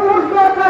Vamos, Curva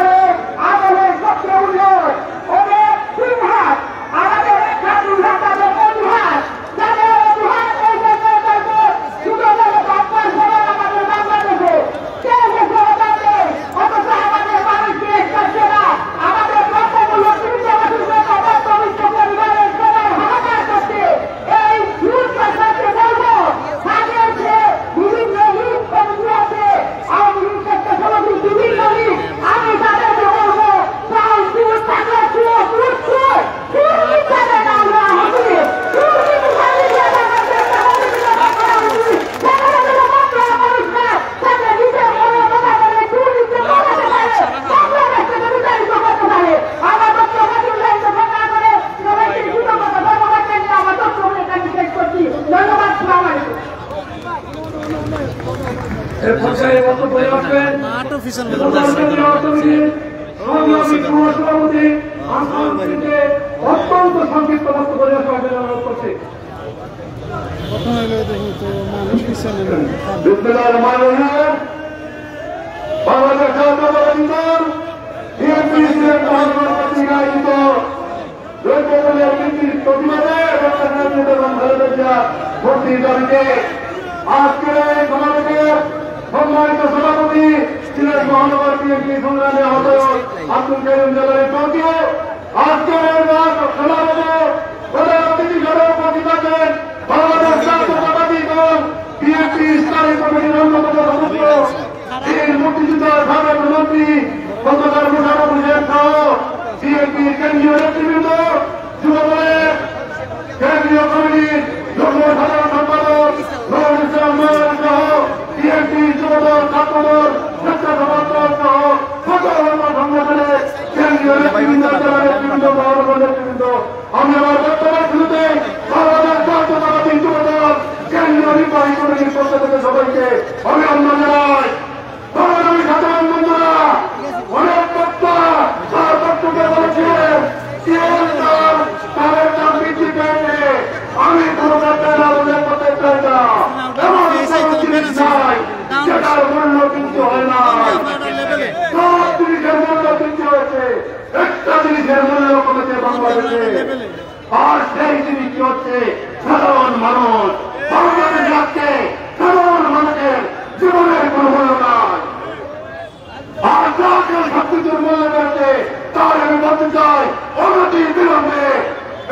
আমি বলতে চাই অনতি বিলম্বে।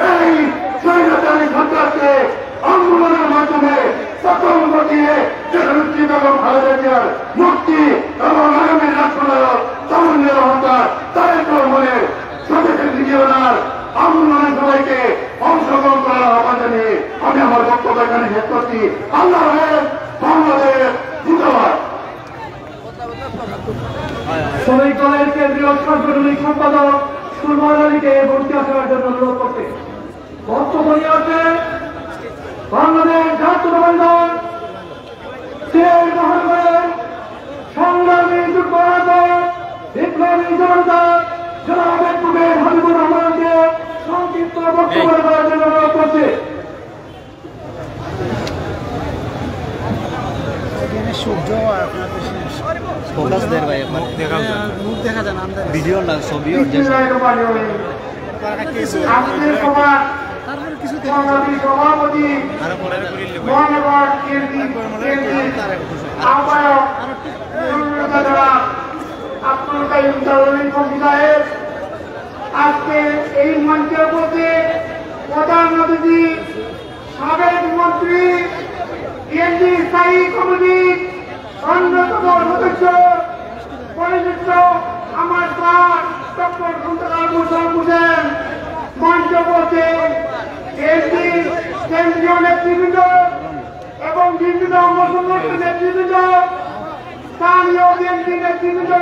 এই স্বৈরাচারী সরকারকে আন্দোলনের মাধ্যমে প্রথম ঘটিয়ে মুক্তি বেগম খালেদা জিয়ার মুক্তি এবং আগামী রাষ্ট্রনায়ক তামুন্নের হত্যার তারেক স্বদেশের জীবনার আন্দোলনের সবাইকে অংশগ্রহণ করার আহ্বান জানিয়ে আমি আমার বক্তব্য এখানে শেষ করছি। আল্লাহ বাংলাদেশ জিন্দাবাদ। শ্রমিক দলের কেন্দ্রীয় সাংগঠনিক সম্পাদক সুলমান আলীকে ভর্তি আসার জন্য অনুরোধ করতে বক্তব্য নিয়ে আছে বাংলাদেশ জাতীয়তাবাদী দল সিলেট মহানগরের সংগ্রামী যুগ্ম বিপ্লবী জনতা জনাব অ্যাডভোকেট হাবিবুর রহমানকে সংক্ষিপ্ত বক্তব্য করার জন্য অনুরোধ করছে। সূর্য আপনার ফোকাস দেন ভাই একবার মুখ দেখা যায় না ভিডিও না ছবি তারপরে কিছু কেন্দ্রীয় কেন্দ্রীয় আব্দুল কাইম সাহেব আজকে এই মঞ্চে বসে প্রধান অতিথি সাবেক মন্ত্রী বিএনপি স্থায়ী কমিটির অন্যতম সদস্য পরিচিত আমার স্যার ডক্টর খন্দকার হোসেন মঞ্চ বসে বিএনপি কেন্দ্রীয় নেতৃবৃন্দ এবং বিভিন্ন মুসলমান নেতৃবৃন্দ, স্থানীয় বিএনপি নেতৃবৃন্দ,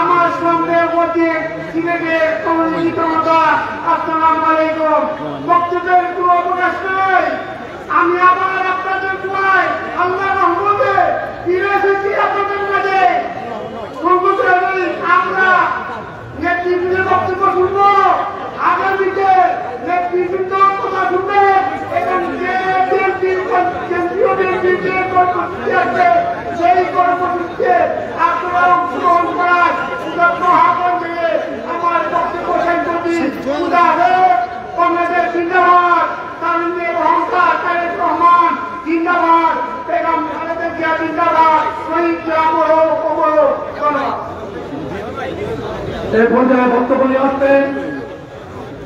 আমার সামনে বসে সিলেটের কমিউনিটি জনতা আসসালামু আলাইকুম। বক্তব্যের আমি আবার আপনাদের দোয়ায় আল্লাহ রহমতে ফিরে এসেছি আপনাদের মাঝে আমরা নেতৃত্বের বক্তব্য শুনব। আগামীতে নেতৃত্ব কথা শুনবেন এবং যে কেন্দ্রীয় নেতৃত্বে কর্মসূচি আছে, সেই কর্মসূচিতে আপনারা অংশগ্রহণ করার সুযোগ্য আহ্বান দিয়ে আমার বক্তব্য শেষ করবি উদাহরণ কংগ্রেসের জিন্দাবাদ তামিমের জিন্দাবাদ বেগম ইন্ডিয়া জিন্দাবাদ। রোহিঙ্গা মরো অমরো এই পর্যায়ে বক্তব্য নিয়ে আসছেন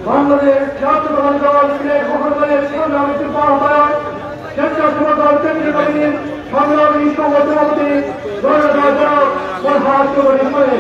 বাংলাদেশ জাতীয় দল সিলেট মহানগরের সংগ্রামী শিল্প আহ্বায়ক কেন্দ্রীয় যুব কেন্দ্রীয় বাহিনীর সংগ্রামী সভাপতি জনতা জনক প্রধান করে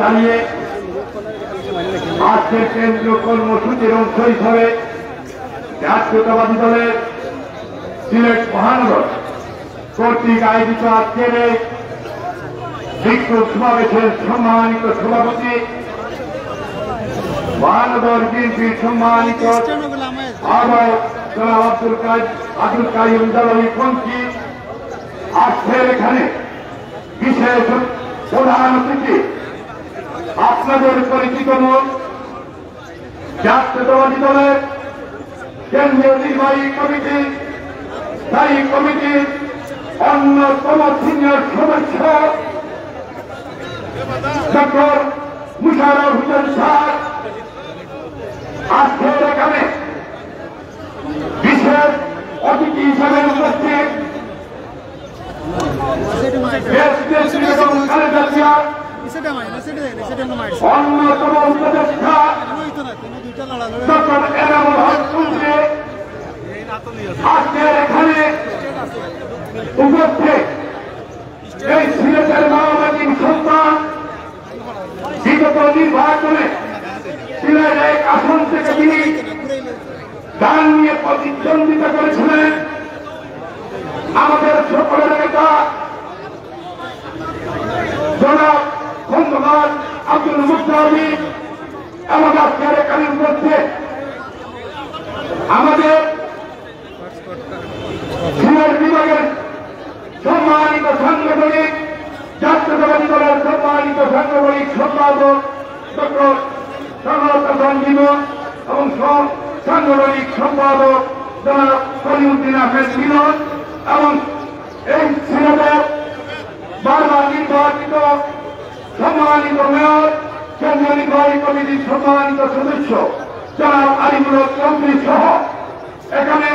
দাঁড়িয়ে আজকের কেন্দ্রীয় কর্মসূচির অংশ হিসাবে জাতীয়তাবাদী দলের সিলেট মহানগর কর্তৃক আয়োজিত আজকের বিক্ষোভ সমাবেশের সম্মানিত সভাপতি মহানগর বিএনপির সম্মানিত আব্দুল কাজ আব্দুল কাইম দালালি পন্থী। আজকের এখানে বিশেষ প্রধান অতিথি আপনাদের পরিচিত মত জাতীয়তাবাদী দলের কেন্দ্রীয় নির্বাহী কমিটি স্থায়ী কমিটির অন্যতম সিনিয়র সদস্য ডক্টর মুশারফ হোসেন স্যার আজকের এখানে বিশেষ অতিথি হিসাবে উপস্থিত। অন্যতম উপদেষ্টা ডক্টর এনামুল হক চৌধুরী আজকের এখানে উপস্থিত এই সিলেটের আমাদের সকলের নেতা জনাব বন্ধুবান আব্দুল মুস্তাহি এবং আজকের এখানে উপস্থিত আমাদের বিভাগের সম্মানিত সাংগঠনিক, জাতীয়তাবাদী দলের সম্মানিত সাংগঠনিক সম্পাদক ডক্টর হাসান এবং সাংগঠনিক সম্পাদক জনাব কলিউদ্দিন আহমেদ বিনোদ এবং এই সিলেটের বারবার নির্বাচিত সম্মানিত মেয়র নির্বাহী কমিটির সম্মানিত সদস্য, জনাব আলিমুল চৌধুরী সহ এখানে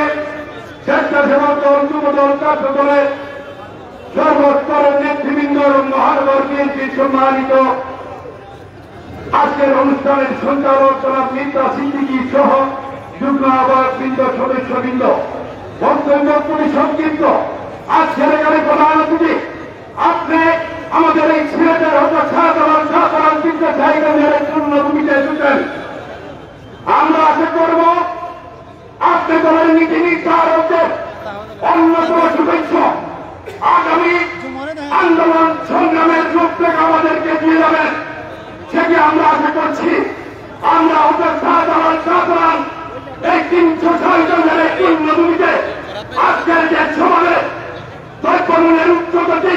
স্বেচ্ছাসেবক দল, যুব দল, ছাত্র দলের সর্বস্তরের নেতৃবৃন্দ এবং মহানগর বিএনপির সম্মানিত আজকের অনুষ্ঠানের সঞ্চালক জনাব মির্জা সিদ্দিকী সহ যুগ্ম আহ্বায়ক বৃন্দ, সদস্যবৃন্দ। বক্তব্য খুবই সংক্ষিপ্ত আজকের এখানে প্রধান অতিথি, আপনি আমাদের এই সিলেটের হতো সাধারণ সাধারণ চিন্তা জায়গাদের পূর্ণ ভূমিতে এসেছেন। আমরা আশা করব আপনি দলের নীতি নির্ধারকদের অন্যতম সদস্য আগামী আন্দোলন সংগ্রামের রূপরেখ আমাদেরকে দিয়ে যাবেন সেটি আমরা আশা করছি? আমরা ওদের সাধারণ সাধারণ এই তিনশো ছয় জনের এই পূর্ণভূমিতে আজকের যে সমাবেশ দ্রব্যমূল্যের উচ্চগতি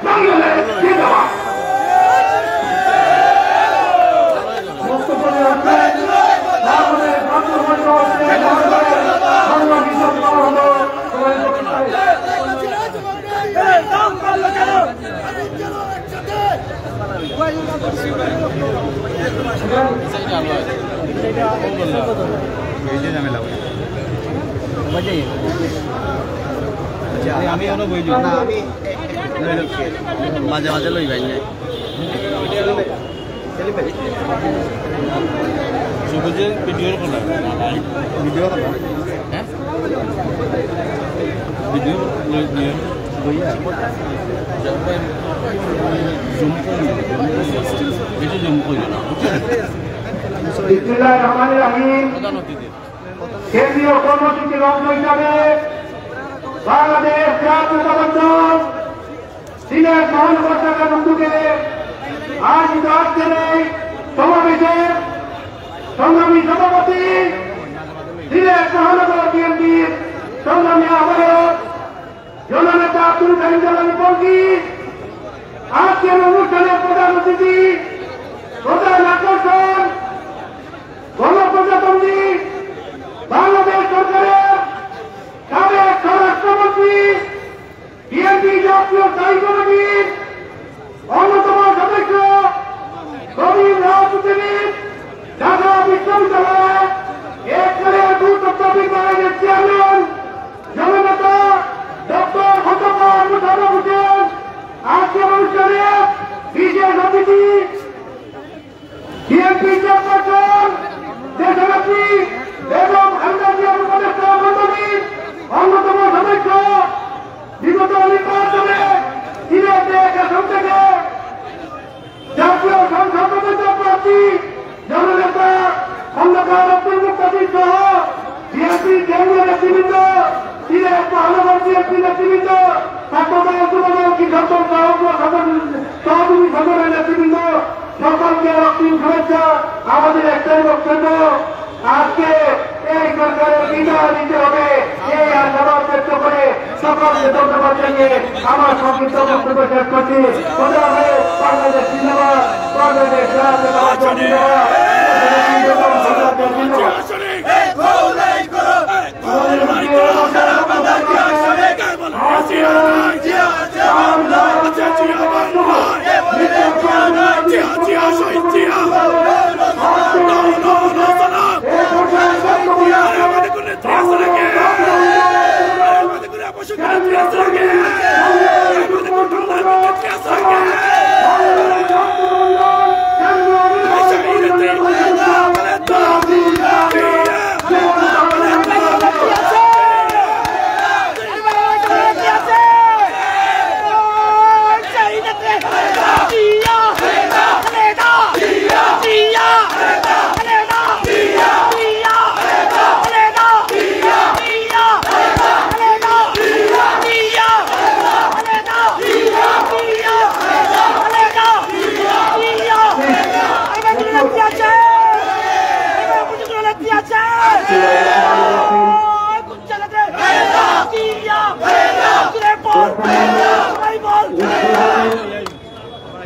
হবে জঙ্গলে জিন্দাবাদ বক্তব্য রাখবেন আমাদের রাষ্ট্রপতি সংগ্রামী সভা হলো সবাই আমি অনেক বই না আমি মাঝে মাঝে লই ভাই নাই ভিডিও কথা হ্যাঁ? ভিডিও বেশি জুম করি না কেন্দ্রীয় হিসাবে বাংলাদেশ জাতীয়তাবাদ দল সিলেট মহানগর উদ্যোগে আয়োজিত আজকের এই সমাবেশের সংগ্রামী সভাপতি সিলেট মহানগর বিএনপির সংগ্রামী আহ্বায়ক জননেতা আব্দুল কাহিম জালানি পঙ্কি আজকের অনুষ্ঠানের প্রধান অতিথি প্রধান আকর্ষণ, গণপ্রজাতন্ত্রী বাংলাদেশ সরকারের সাবেক স্বরাষ্ট্রমন্ত্রী বিএনপি জাতীয় স্থায়ী কমিটির অন্যতম সদস্য কবির রাজনীতিবিদ ঢাকা বিশ্ববিদ্যালয় এরপরে ভূতত্ত্ব বিভাগের চেয়ারম্যান জননেতা ডক্টর খন্দকার মুশারফ হোসেন আজকের অনুষ্ঠানে বিশেষ অতিথি বিএনপি চেয়ারপারসন, দেশনেত্রী বেগম খালেদা জিয়ার উপদেষ্টা মন্ডলীর অন্যতম সদস্য বিগত নির্বাচনে সিলেটে আসন থেকে জাতীয় সংসদ প্রার্থী জননেতা খন্দকার আব্দুল মুক্তাদির সহ বিএনপি কেন্দ্রীয় নেতৃবৃন্দ সিলেট মহানগর বিএনপি নেতৃবৃন্দ ছাত্রদল যুবদল কৃষক সহযোগী সংগঠনের নেতৃবৃন্দ, সকলকে রক্তিম শুভেচ্ছা। আমাদের একটাই বক্তব্য আজকে এই সরকারের বিদায় দিতে হবে এই আশাবাদ ব্যক্ত করে সকলকে ধন্যবাদ জানিয়ে আমার সংক্ষিপ্ত বক্তব্য শেষ করছি বাংলাদেশ জিন্দাবাদ বাংলাদেশ জাতীয়তাবাদ দল জিন্দাবাদ জিন্দাবাদ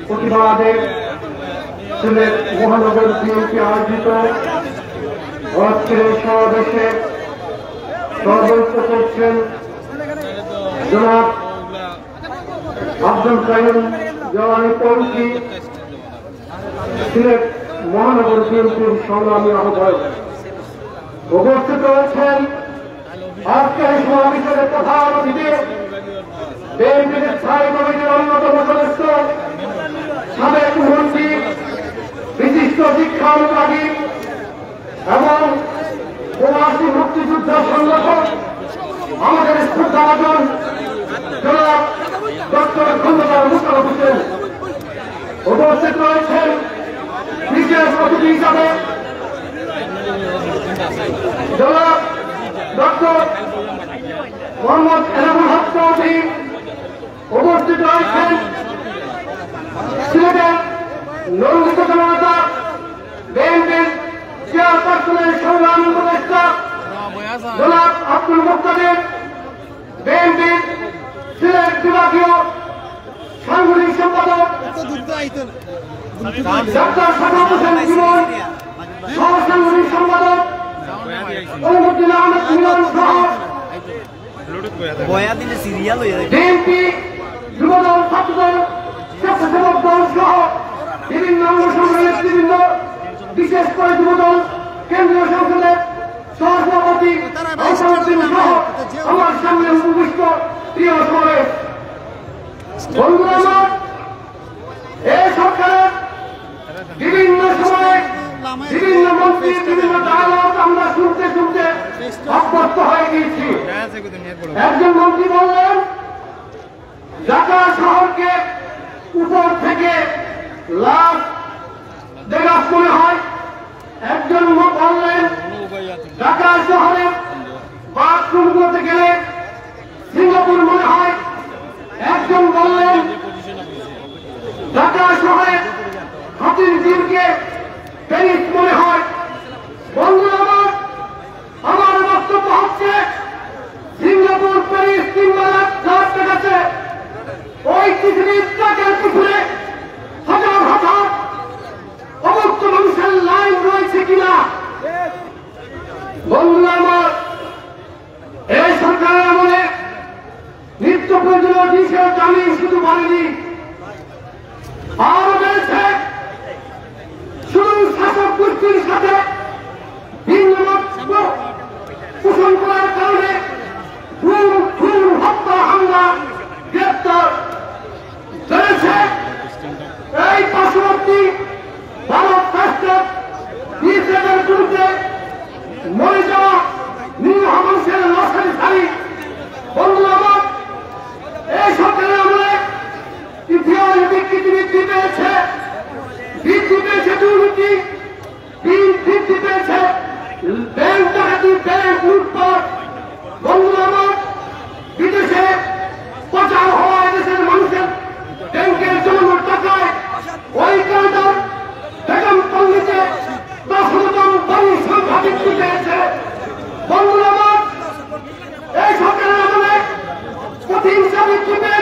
প্রতিবাদে সিলেট মহানগর বিএনপি আয়োজিত আজকের সমাবেশে সভাপতিত্ব করছেন জনাব আব্দুল কাইম জওয়ানি পৌঁছি সিলেট মহানগর বিএনপির সংগ্রামী আহ্বায়ক। উপস্থিত রয়েছেন আজকের সমাবেশের প্রধান অতিথি, বিএনপির স্থায়ী কমিটির অন্যতম সদস্য সাবেক মন্ত্রী বিশিষ্ট শিক্ষা অনুরাগী এবং প্রবাসী মুক্তিযোদ্ধা সংগঠন আমাদের শ্রদ্ধাভাজন ডক্টর খন্দকার মুশারফ হোসেন। উপস্থিত রয়েছেন বিশেষ অতিথি হিসাবে জনাব ডক্টর মোহাম্মদ এনামুল হক চৌধুরী। উপস্থিত রয়েছেন সিলেটের নন্দিত জনতা বিএনপির চেয়ারপারসনের সংগ্রামী উপদেষ্টা জনাব আব্দুল মুক্তাদির বিএনপির সিলেট বিভাগীয় সাংগঠনিক সম্পাদক ডাক্তার সাদাত হোসেন জীবন সহ সাংগঠনিক সম্পাদক মহিমুদ্দিন আহমেদ মিলন সহ বিশেষ করে যুবদল, কেন্দ্রীয় সংসদের প্রিয় সমাবেশ। বন্ধুরা আমার এই বিভিন্ন সময়ে আমরা শুনতে শুনতে অভ্যস্ত হয়ে গিয়েছি। একজন মন্ত্রী বললেন, ঢাকা শহরকে উপর থেকে লাশ দেখা মনে হয়। একজন লোক বললেন ঢাকা শহরে বাথরুম করতে গেলে সিঙ্গাপুর মনে হয়। একজন বললেন ঢাকা শহরে হাতির দিনকে প্যারিস মনে হয়। বন্ধু আমার আমার বক্তব্য হচ্ছে, সিঙ্গাপুর, প্যারিস কিংবা লাখ টাকাতে ওই পৃথিবীর টাকার পিছনে হাজার হাজার অমুক্ত মানুষের লাইন রয়েছে কিনা? বন্ধু আমার, এই সরকারের আমলে নিত্য প্রয়োজনীয় ডিসের দামি শুধু বাড়েনি আরও বেড়েছে। শুধু শাসক গোষ্ঠীর সাথে ভিন্ন পোষণ করার কারণে খুন খুন হত্যা, হামলা, গ্রেপ্তার Sicherheit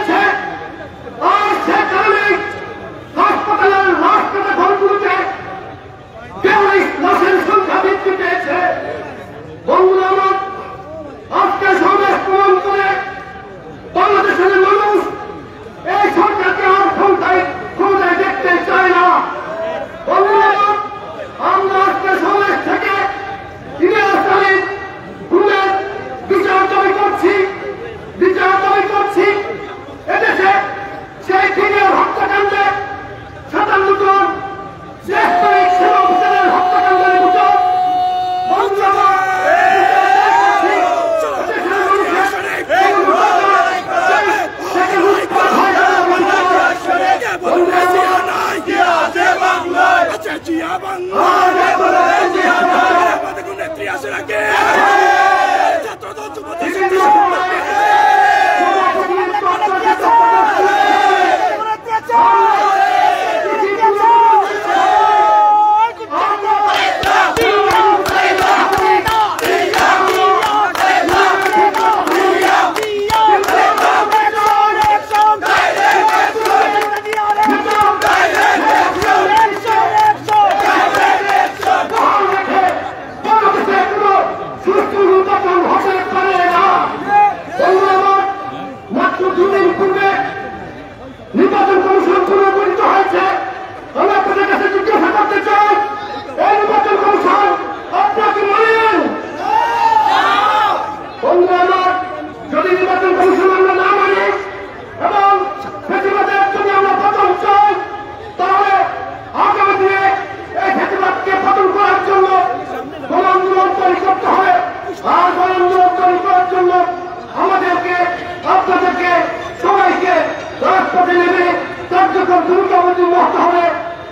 ভূমিকা অবতীর্ণ হতে হবে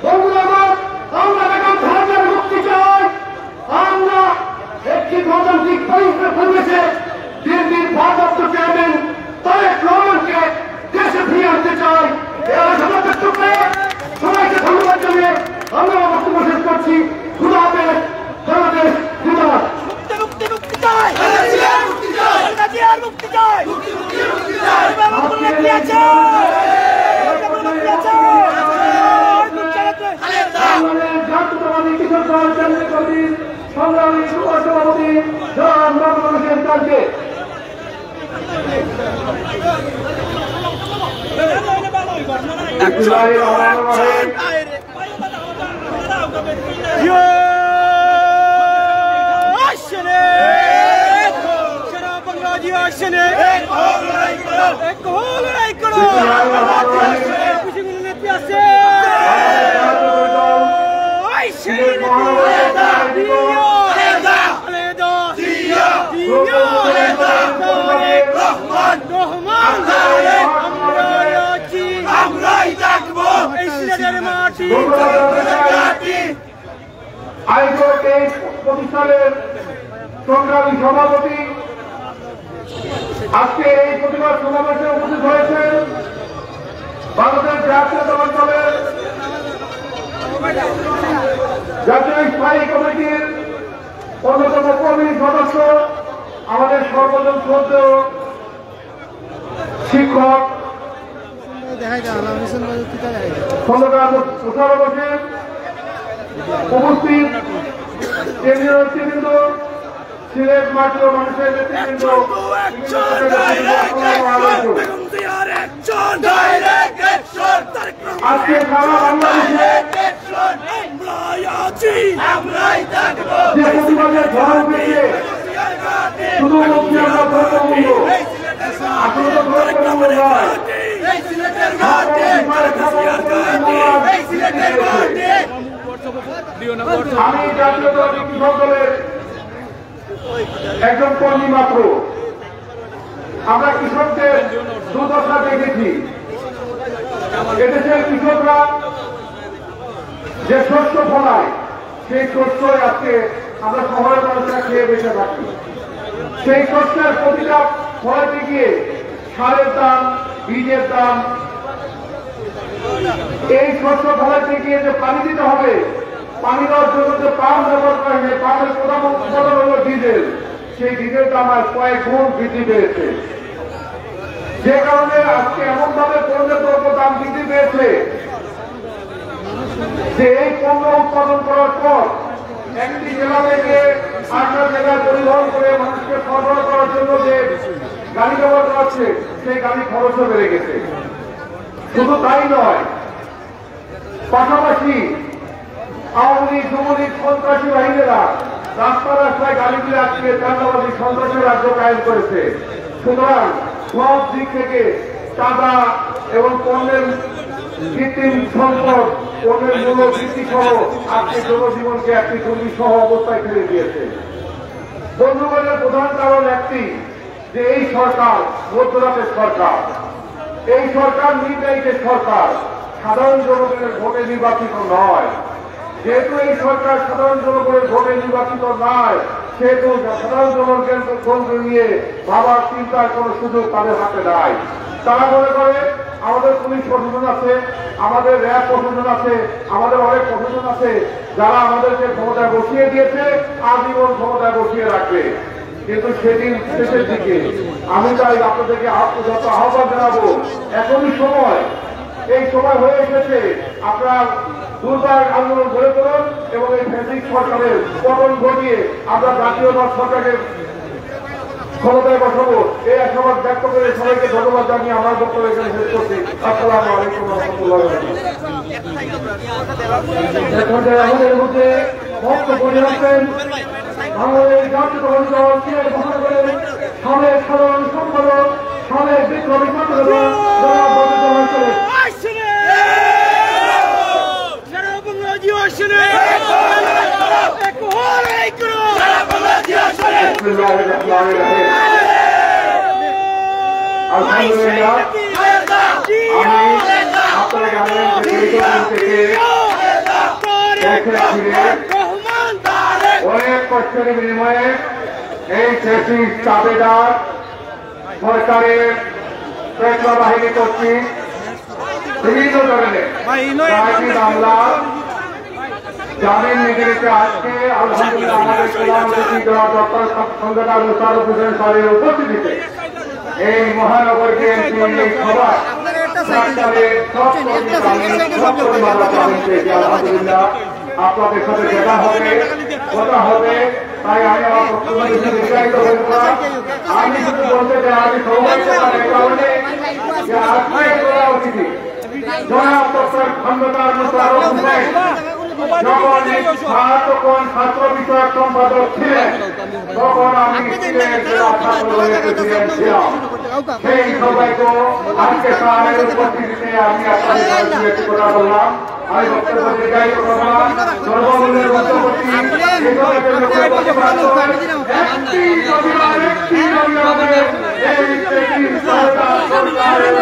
বন্ধুরা আমার বেগম খালেদার মুক্তি চাই আমরা একটি গণতান্ত্রিক পরিবেশে বিএনপির ভারপ্রাপ্ত চেয়ারম্যান তারেক রহমানকে দেশে ফিরিয়ে আনতে চাই। এরা সমাজের টুকরে সবাইকে ধন্যবাদ জানিয়ে আমরা আমার বক্তব্য শেষ করছি। খুদা হাফেজ বাংলাদেশ জিন্দাবাদ মুক্তি মুক্তি চাই। মুক্তি চাই। মুক্তি চাই। মুক্তি মুক্তি চাই। মুক্তি আছে Sağ Anadolu Cezası. Bismillahirrahmanirrahim. Yaşını! Şerab Bangladeş yaşını! Ek hol lay karo! Ek hol lay karo! Bismillahirrahmanirrahim. Kuşun ne piyase? Ay şehrin kuvveti! আমরাই সংগ্রামী সভাপতি আজকে এই প্রতিবাদ সমাবেশে উপস্থিত হয়েছেন ভারতের জাতীয় দলের জাতীয় স্থায়ী কমিটির অন্যতম কর্মী সদস্য আমাদের সর্বজন শ্রদ্ধেয় বসে উপস্থিত কেন্দ্রীয় নেতৃবৃন্দ, সিলেট মাটির মানুষের নেতৃবৃন্দ, আজকে সারা বাংলাদেশে যে প্রতিবাদের ঝড় উঠেছে, শুধু আমরা ধর্মবন্ধু আমি জাতীয় দলের একজন কর্মী মাত্র আমরা কৃষকদের দুর্দশা দেখেছি এদেশের কৃষকরা যে শস্য ফলায় সেই শস্য আজকে আমরা শহরের মানুষরা খেয়ে বেঁচে থাকি। সেই শস্যের প্রতিটা ফলাতে গিয়ে সারের দাম, বীজের দাম, এই শস্য ফলাতে গিয়ে যে পানি দিতে হবে, পানি দেওয়ার জন্য যে পাম্প ব্যবহার করা হয় পাম্পের প্রধান উৎপাদন হল ডিজেল। সেই ডিজেল দাম আজ কয়েক গুণ বৃদ্ধি পেয়েছে। যে কারণে আজকে এমন ভাবে পণ্যের দ্রব্য দাম বৃদ্ধি পেয়েছে যে এই পণ্য উৎপাদন করার পর একটি জেলা থেকে আটটা জেলায় পরিবহন করে মানুষকে সরবরাহ করার জন্য যে গাড়ি ব্যবহার করা সেই গাড়ি খরচও বেড়ে গেছে। শুধু তাই নয়, পাশাপাশি আওয়ামী লীগ, যুবলীগ, সন্ত্রাসী বাহিনীরা রাস্তা রাস্তায় গাড়িগুলি আজকে চাঁদাবাদী সন্ত্রাসের রাজ্য কায়েম করেছে। সুতরাং সব দিক থেকে চাঁদা এবং পণ্যের কৃত্রিম সম্পদ পণ্যের মূল্য বৃদ্ধি সহ আজকে জনজীবনকে একটি দুর্নীতি সহ অবস্থায় ফেলে দিয়েছে। বন্ধুগণের প্রধান কারণ একটি, যে এই সরকার মধ্যরাতের সরকার। এই সরকার নির্বাহীদের সরকার, সাধারণ জনগণের ভোটে নির্বাচিত নয়। যেহেতু এই সরকার সাধারণ জনগণের ভোটে নির্বাচিত নয়, সেহেতু সাধারণ জনগণের ভোট নিয়ে ভাবার চিন্তার কোনো সুযোগ তাদের হাতে নাই। তারা মনে করে, আমাদের পুলিশ প্রশাসন আছে, আমাদের র্যাব প্রশাসন আছে, আমাদের অনেক প্রশাসন আছে, যারা আমাদেরকে ক্ষমতায় বসিয়ে দিয়েছে, আজীবন ক্ষমতায় বসিয়ে রাখবে। কিন্তু সেদিন শেষের দিকে আমি তাই আপনাদেরকে যত আহ্বান জানাব, এখনই সময়, এই সময় হয়ে এসেছে, আপনার দুর্বার আন্দোলন গড়ে তুলুন এবং এই ফেসিক সরকারের পতন ঘটিয়ে আমরা জাতীয়বাদ সরকারের ক্ষমতায় বসাবো। এই আশাবাদ ব্যক্ত করে সবাইকে ধন্যবাদ জানিয়ে আমার বক্তব্য এখানে শেষ করছি। আসসালামু আলাইকুম রহমতুল্লাহ এখন যে আমাদের মধ্যে বক্তব্য নিয়ে আসবেন বাংলাদেশ জাতীয় দল সিলেট মহানগরের সাবেক সাধারণ সম্পাদক সাবেক। আলহামদুলিল্লাহ। আমি আপনারা জানেন থেকে অনেক কষ্টের বিনিময়ে এই পেট্রো বাহিনী কর্তৃক বিভিন্ন ধরনের মামলা জামিন নিগড়িতে আজকে আলহামদুলিল্লাহ আমাদের প্রধান জনাব ডক্টর সংগঠন মুশারফ হোসেন সাহেবের উপস্থিতিতে এই মহানগর বিএনপি এই সভা আপনাদের সাথে দেখা হবে কথা হবে তাই আমি আমার বক্তব্য নির্ধারিত হয়ে আমি শুধু বলতে চাই আমি সৌভাগ্য এই কারণে যে আজকে করা উচিত জনাব ডক্টর খন্দকার মুশারফ হোসেন যখন ছাত্র বিষয়ক সম্পাদক ছিলেন তখন আমি সেই সবাইকে আজকে তাদের উপস্থিতিতে আমি আপনাদের কথা বললাম। আমি বক্তব্য দীর্ঘায়িত করলাম সর্বমূল্যের মধ্যবর্তী একটি রবিবার একটি রবিবার একটি রবিবারের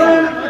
এই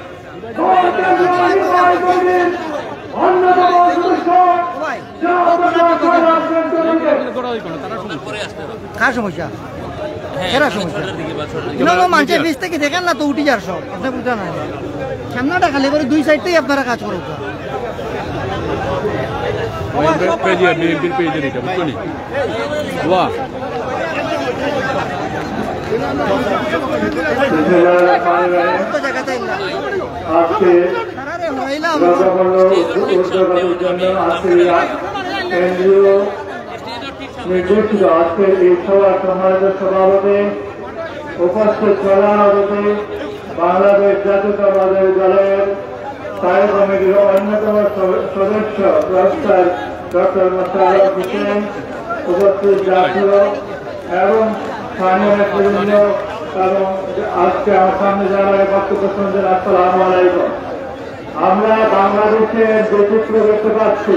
কার সমস্যা কেরা সমস্যা ইনো মানুষের পিস থেকে দেখেন না তো উঠি যার সব আপনি বুঝতে না সামনাটা খালি এবারে দুই সাইড থেকে আপনারা কাজ করুক পেজে বিএনপির পেজে এটা বুঝছ নি বাহ। আজকে কেন্দ্রীয় নির্দেশিত আজকের এই সভা সমাজের সভাপতি উপস্থিত সভাপতি বাংলাদেশ জাতীয়তাবাদের দলের স্থায়ী কমিটির অন্যতম সদস্য প্রফেসর ডক্টর মোশারফ হোসেন উপস্থিত জাতীয় এবং আমার যে দেখতে পাচ্ছি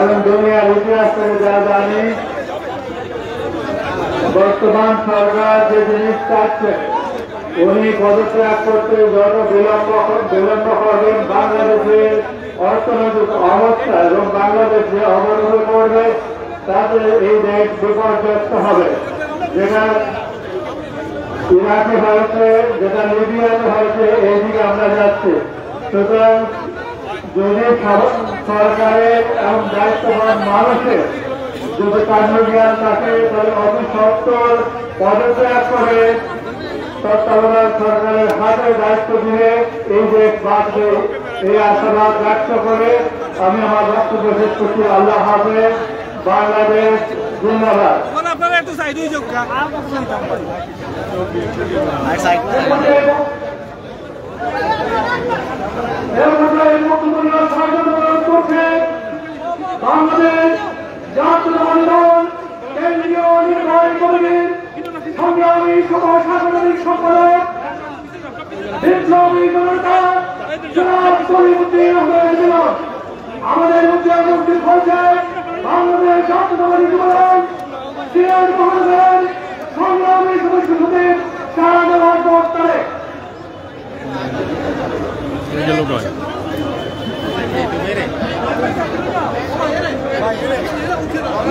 এবং দুনিয়ার ইতিহাস থেকে যা জানি, বর্তমান সরকার যে জিনিস চাচ্ছে, উনি পদত্যাগ করতে যত বিলম্ব বিলম্ব করবেন, বাংলাদেশের অর্থনৈতিক অবস্থা এবং বাংলাদেশ যে অবনতি করবে তাতে এই দেশ বিপর্যস্ত হবে। যেটা ইরাকে হয়েছে যেটা লিবিয়াতে হয়েছে এইদিকে আমরা যাচ্ছি। সুতরাং যদি সরকারের এবং দায়িত্ববান মানুষের যদি কার্যজ্ঞান থাকে, তাহলে অতি সত্তর পদত্যাগ করে তত্ত্বাবধায়ক সরকারের হাতে দায়িত্ব দিয়ে এই দেশ বাঁচবে, এই আশাবাদ ব্যক্ত করে আমি আমার বক্তব্য শেষ করছি। আল্লাহ হাফেজ। বাংলাদেশ জিন্দাবাদ। বাংলাদেশ জাতীয় আন্দোলন কেন্দ্রীয় নির্বাহী কমিটির সংগ্রামী সহ সাংগঠনিক সম্পাদক বিপ্লবী জনতা জনাব করিমুদ্দিন আহমেদ আমাদের মধ্যে উপস্থিত হয়েছে বাংলাদেশ জাতীয়তাবাদী যুবদল, সিরাজ মহানগর সংগ্রামী সদস্য সচিব শাহজাহান বক্তারে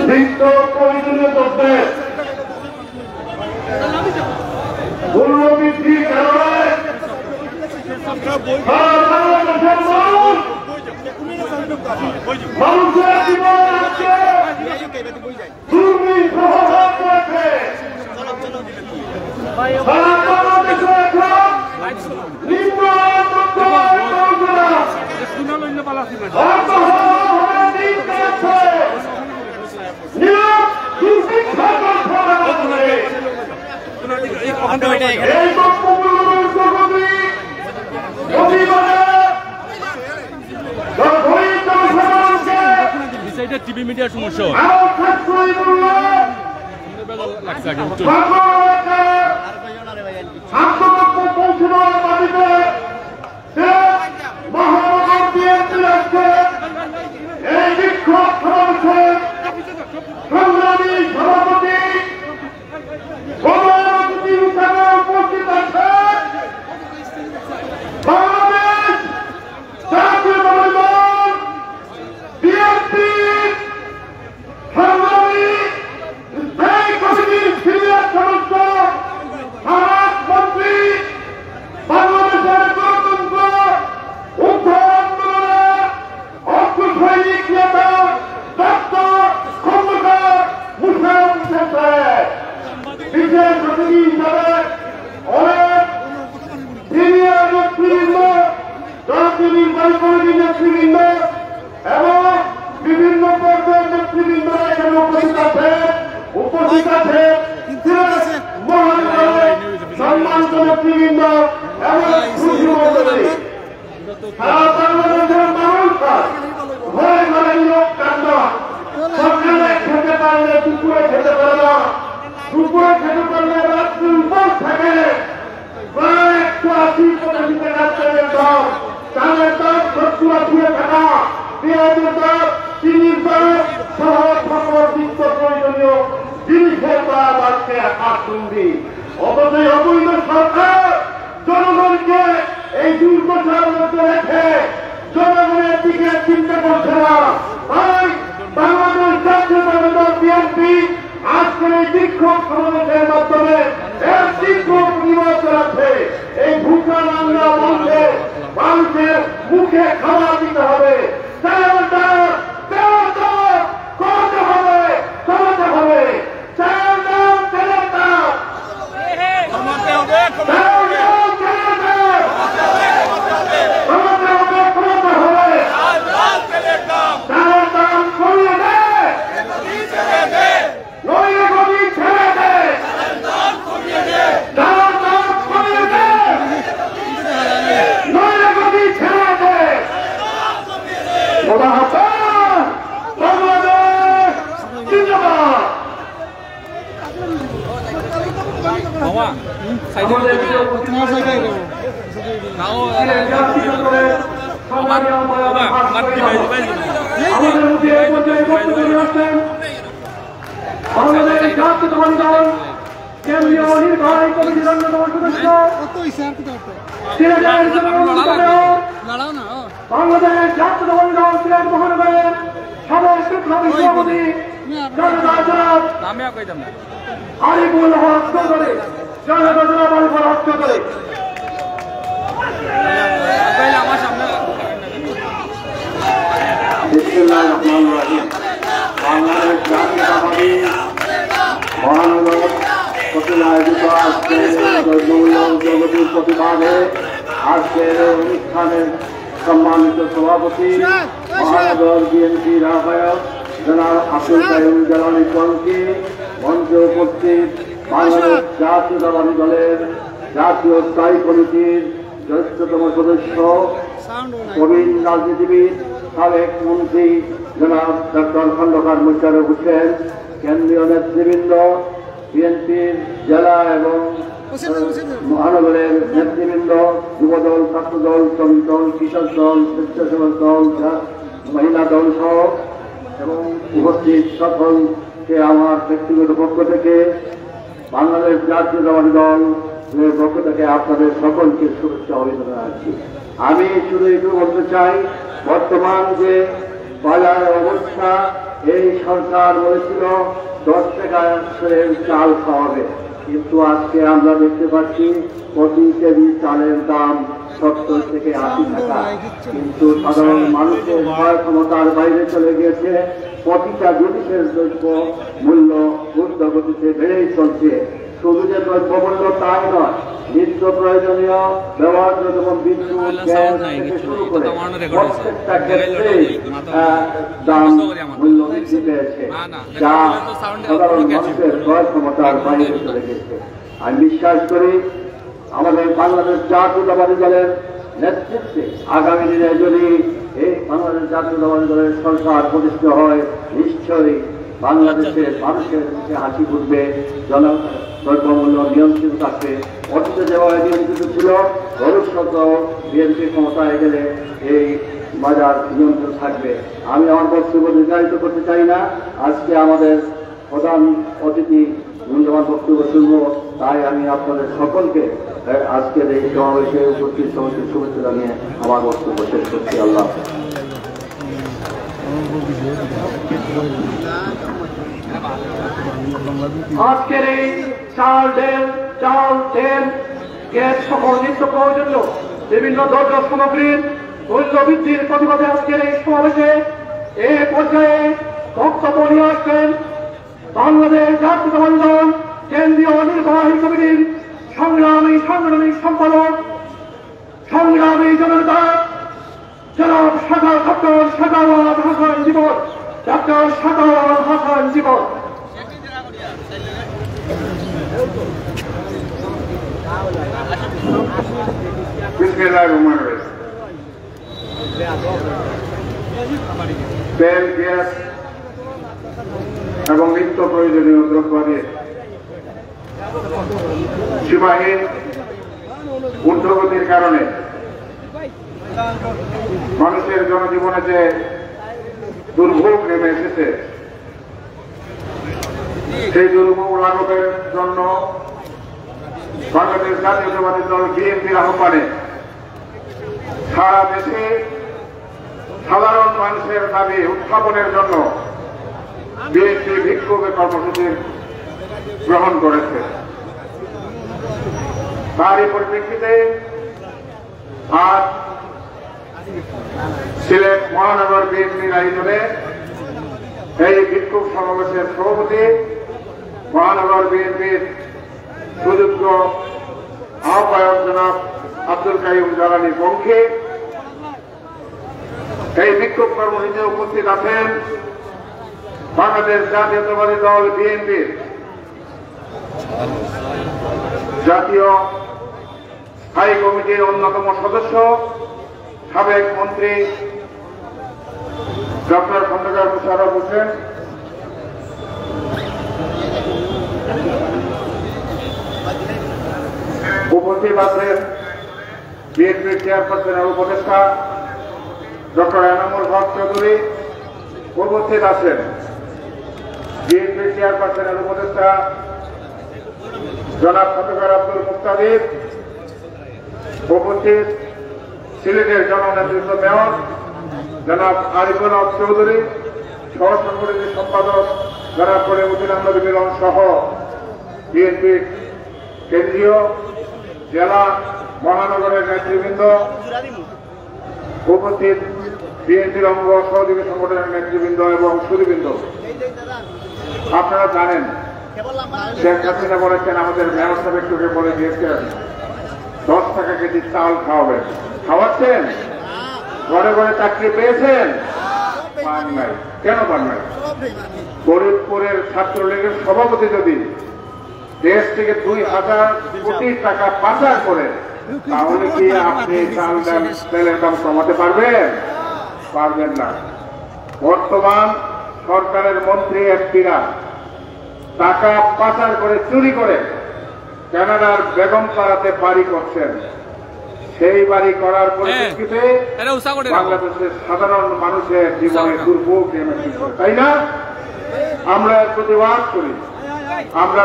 নিত্য প্রয়োজনীয় দ্রব্যের মূল্য বৃদ্ধির কারণে মানুষের জীবন আজকে দুর্বিষহ পড়েছে। সারা বাংলাদেশে এখন নিম্ন মধ্যম মধ্যমা অর্থহীন দিন কাটছে। নিয়োগ দুর্ভিক্ষের মধ্যে এই বক্তব্যগুলোর উদ্যোগী প্রতিবাদে জনগণের জনসাধারণকে বিষয়টা টিভি মিডিয়ার সমস্যা। প্রতিবাদে আজকের অনুষ্ঠানের সম্মানিত সভাপতি মহানগর বিএনপির আহ্বায়ক জনাব আব্দুল কাইম জালানি কলকি মঞ্চে উপস্থিত বাংলাদেশ জাতীয়তাবাদী দলের জাতীয় স্থায়ী কমিটির জ্যেষ্ঠতম সদস্য প্রবীণ রাজনীতিবিদ সাবেক মন্ত্রী জনাব ডক্টর খন্দকার মুশারফ হোসেন কেন্দ্রীয় নেতৃবৃন্দ বিএনপির জেলা এবং মহানগরের নেতৃবৃন্দ, যুবদল, ছাত্রদল শ্রমিক দল কৃষক দল স্বেচ্ছাসেবক দল মহিলা দল সহ এবং উপস্থিত সকলকে আমার ব্যক্তিগত পক্ষ থেকে, বাংলাদেশ জাতীয়তাবাদী দল পক্ষ থেকে আপনাদের সকলকে শুভেচ্ছা অভিনন্দন জানাচ্ছি। আমি শুধু একটু বলতে চাই, বর্তমান যে বাজার অবস্থা, এই সরকার বলেছিল, দশ টাকা চাল খাওয়াবে। কিন্তু আজকে আমরা দেখতে পাচ্ছি প্রতি কেজি চালের দাম সত্তর থেকে আশি টাকা। কিন্তু সাধারণ মানুষের ভয় ক্ষমতার বাইরে চলে গিয়েছে। প্রতিটা জিনিসের দ্রব্য মূল্য ঊর্ধ্বগতিতে বেড়েই চলছে। শুধু যে দ্রব্য মূল্য তাই নয়। নিত্য প্রয়োজনীয় ব্যবহার্য যেমন বিদ্যুৎ গ্যাস থেকে শুরু করে প্রত্যেকটা ক্ষেত্রে দাম মূল্য বৃদ্ধি পেয়েছে। যা সাধারণ মানুষের ক্রয় ক্ষমতার বাইরে চলে গেছে। আমি বিশ্বাস করি আমাদের বাংলাদেশ জাতীয়তাবাদী দলের নেতৃত্বে আগামী দিনে যদি এই বাংলাদেশ জাতীয়তাবাদী দলের সরকার প্রতিষ্ঠিত হয় নিশ্চয়ই বাংলাদেশের মানুষের মুখে হাসি ফুটবে জন দ্রব্যমূল্য নিয়ন্ত্রিত থাকবে অতীতে যেভাবে নিয়ন্ত্রিত ছিল, ভবিষ্যতেও বিএনপি ক্ষমতায় গেলে এই বাজার নিয়ন্ত্রণ থাকবে। আমি আমার বক্তব্য নির্ধারিত করতে চাই না। আজকে আমাদের প্রধান অতিথি মূল্যবান বক্তব্য শুনব, তাই আমি আপনাদের সকলকে আজকের এই সমাবেশে উপস্থিত সমস্ত শুভেচ্ছা জানিয়ে আমার বক্তব্য শেষ করছি। আল্লাহ। আজকের এই চাল ডেল, চাল তেল, গ্যাস সকল নিত্য প্রয়োজনীয় বিভিন্ন দ্রব্য সামগ্রীর মূল্য বৃদ্ধির প্রতিবাদে আজকের এই সমাবেশে এ পর্যায়ে বক্তব্য নিয়ে আসছেন বাংলাদেশ জাতীয়তাবাদী দল কেন্দ্রীয় নির্বাহী কমিটির সংগ্রামী সাংগঠনিক সম্পাদক, সংগ্রামী জনতা জনাব সাগর ডক্টর সাগর জীবন ডক্টর সাগর হাসান জীবন। তেল, গ্যাস এবং নিত্য প্রয়োজনীয় দ্রব্যাদি সীমাহীন ঊর্ধ্বগতির কারণে মানুষের জনজীবনে যে দুর্ভোগ নেমে এসেছে। সেই দুর্ভোগ লাঘবের জন্য বাংলাদেশ জাতীয়তাবাদী দল বিএনপির আহ্বানে সারা দেশে সাধারণ মানুষের দাবি উত্থাপনের জন্য বিএনপি বিক্ষোভের কর্মসূচি গ্রহণ করেছে। তারই পরিপ্রেক্ষিতে আজ সিলেট মহানগর বিএনপির আয়োজনে এই বিক্ষোভ সমাবেশের সভাপতি মহানগর বিএনপির সুযোগ্য আহ্বায়ক জনাব আব্দুল কাইম জালানি পঙ্খে এই বিক্ষোভ কর্মসূচিতে উপস্থিত আছেন বাংলাদেশ জাতীয়তাবাদী দল বিএনপির জাতীয় স্থায়ী কমিটির অন্যতম সদস্য সাবেক মন্ত্রী ডক্টর খন্দকার মুশারফ হোসেন, উপস্থিত আছেন বিএনপির চেয়ারপারসনের উপদেষ্টা ডক্টর এনামুল হক চৌধুরী, উপস্থিত আছেন বিএনপি বিএনপির চেয়ারপারসনের উপদেষ্টা জনাব খন্দকার আব্দুল মুক্তাদির, উপস্থিত সিলেটের জননেতৃত্ব মেয়র জনাব আরিফুল হক চৌধুরী সহ সংগঠনের সম্পাদক জনাব করিমুদ্দিন আহমদ মিলন সহ বিএনপির কেন্দ্রীয় জেলা মহানগরের নেতৃবৃন্দ উপস্থিত বিএনপির অঙ্গ সহযোগী সংগঠনের নেতৃবৃন্দ এবং সুদীবৃন্দ আপনারা জানেন শেখ হাসিনা বলেছেন, আমাদের মেয়র সাহেবকে বলে দিয়েছেন, দশ টাকা কেজি চাল খাওয়াবেন। খাওয়াচ্ছেন? ঘরে ঘরে চাকরি পেয়েছেন? পান নাই। কেন পান নাই? ফরিদপুরের ছাত্রলীগের সভাপতি যদি দেশ থেকে দুই হাজার কোটি টাকা পাচার করে তাহলে কি আপনি চাল দাম তেলের দাম কমাতে পারবেন? পারবেন না। বর্তমান সরকারের মন্ত্রী এমপিরা টাকা পাচার করে চুরি করে কানাডার বেগম পাড়াতে বাড়ি করছেন। সেই বাড়ি করার পরিপ্রেক্ষিতে করে রাখো। বাংলাদেশের সাধারণ মানুষের জীবনে দুর্ভোগ তাই না? আমরা প্রতিবাদ করি। আমরা।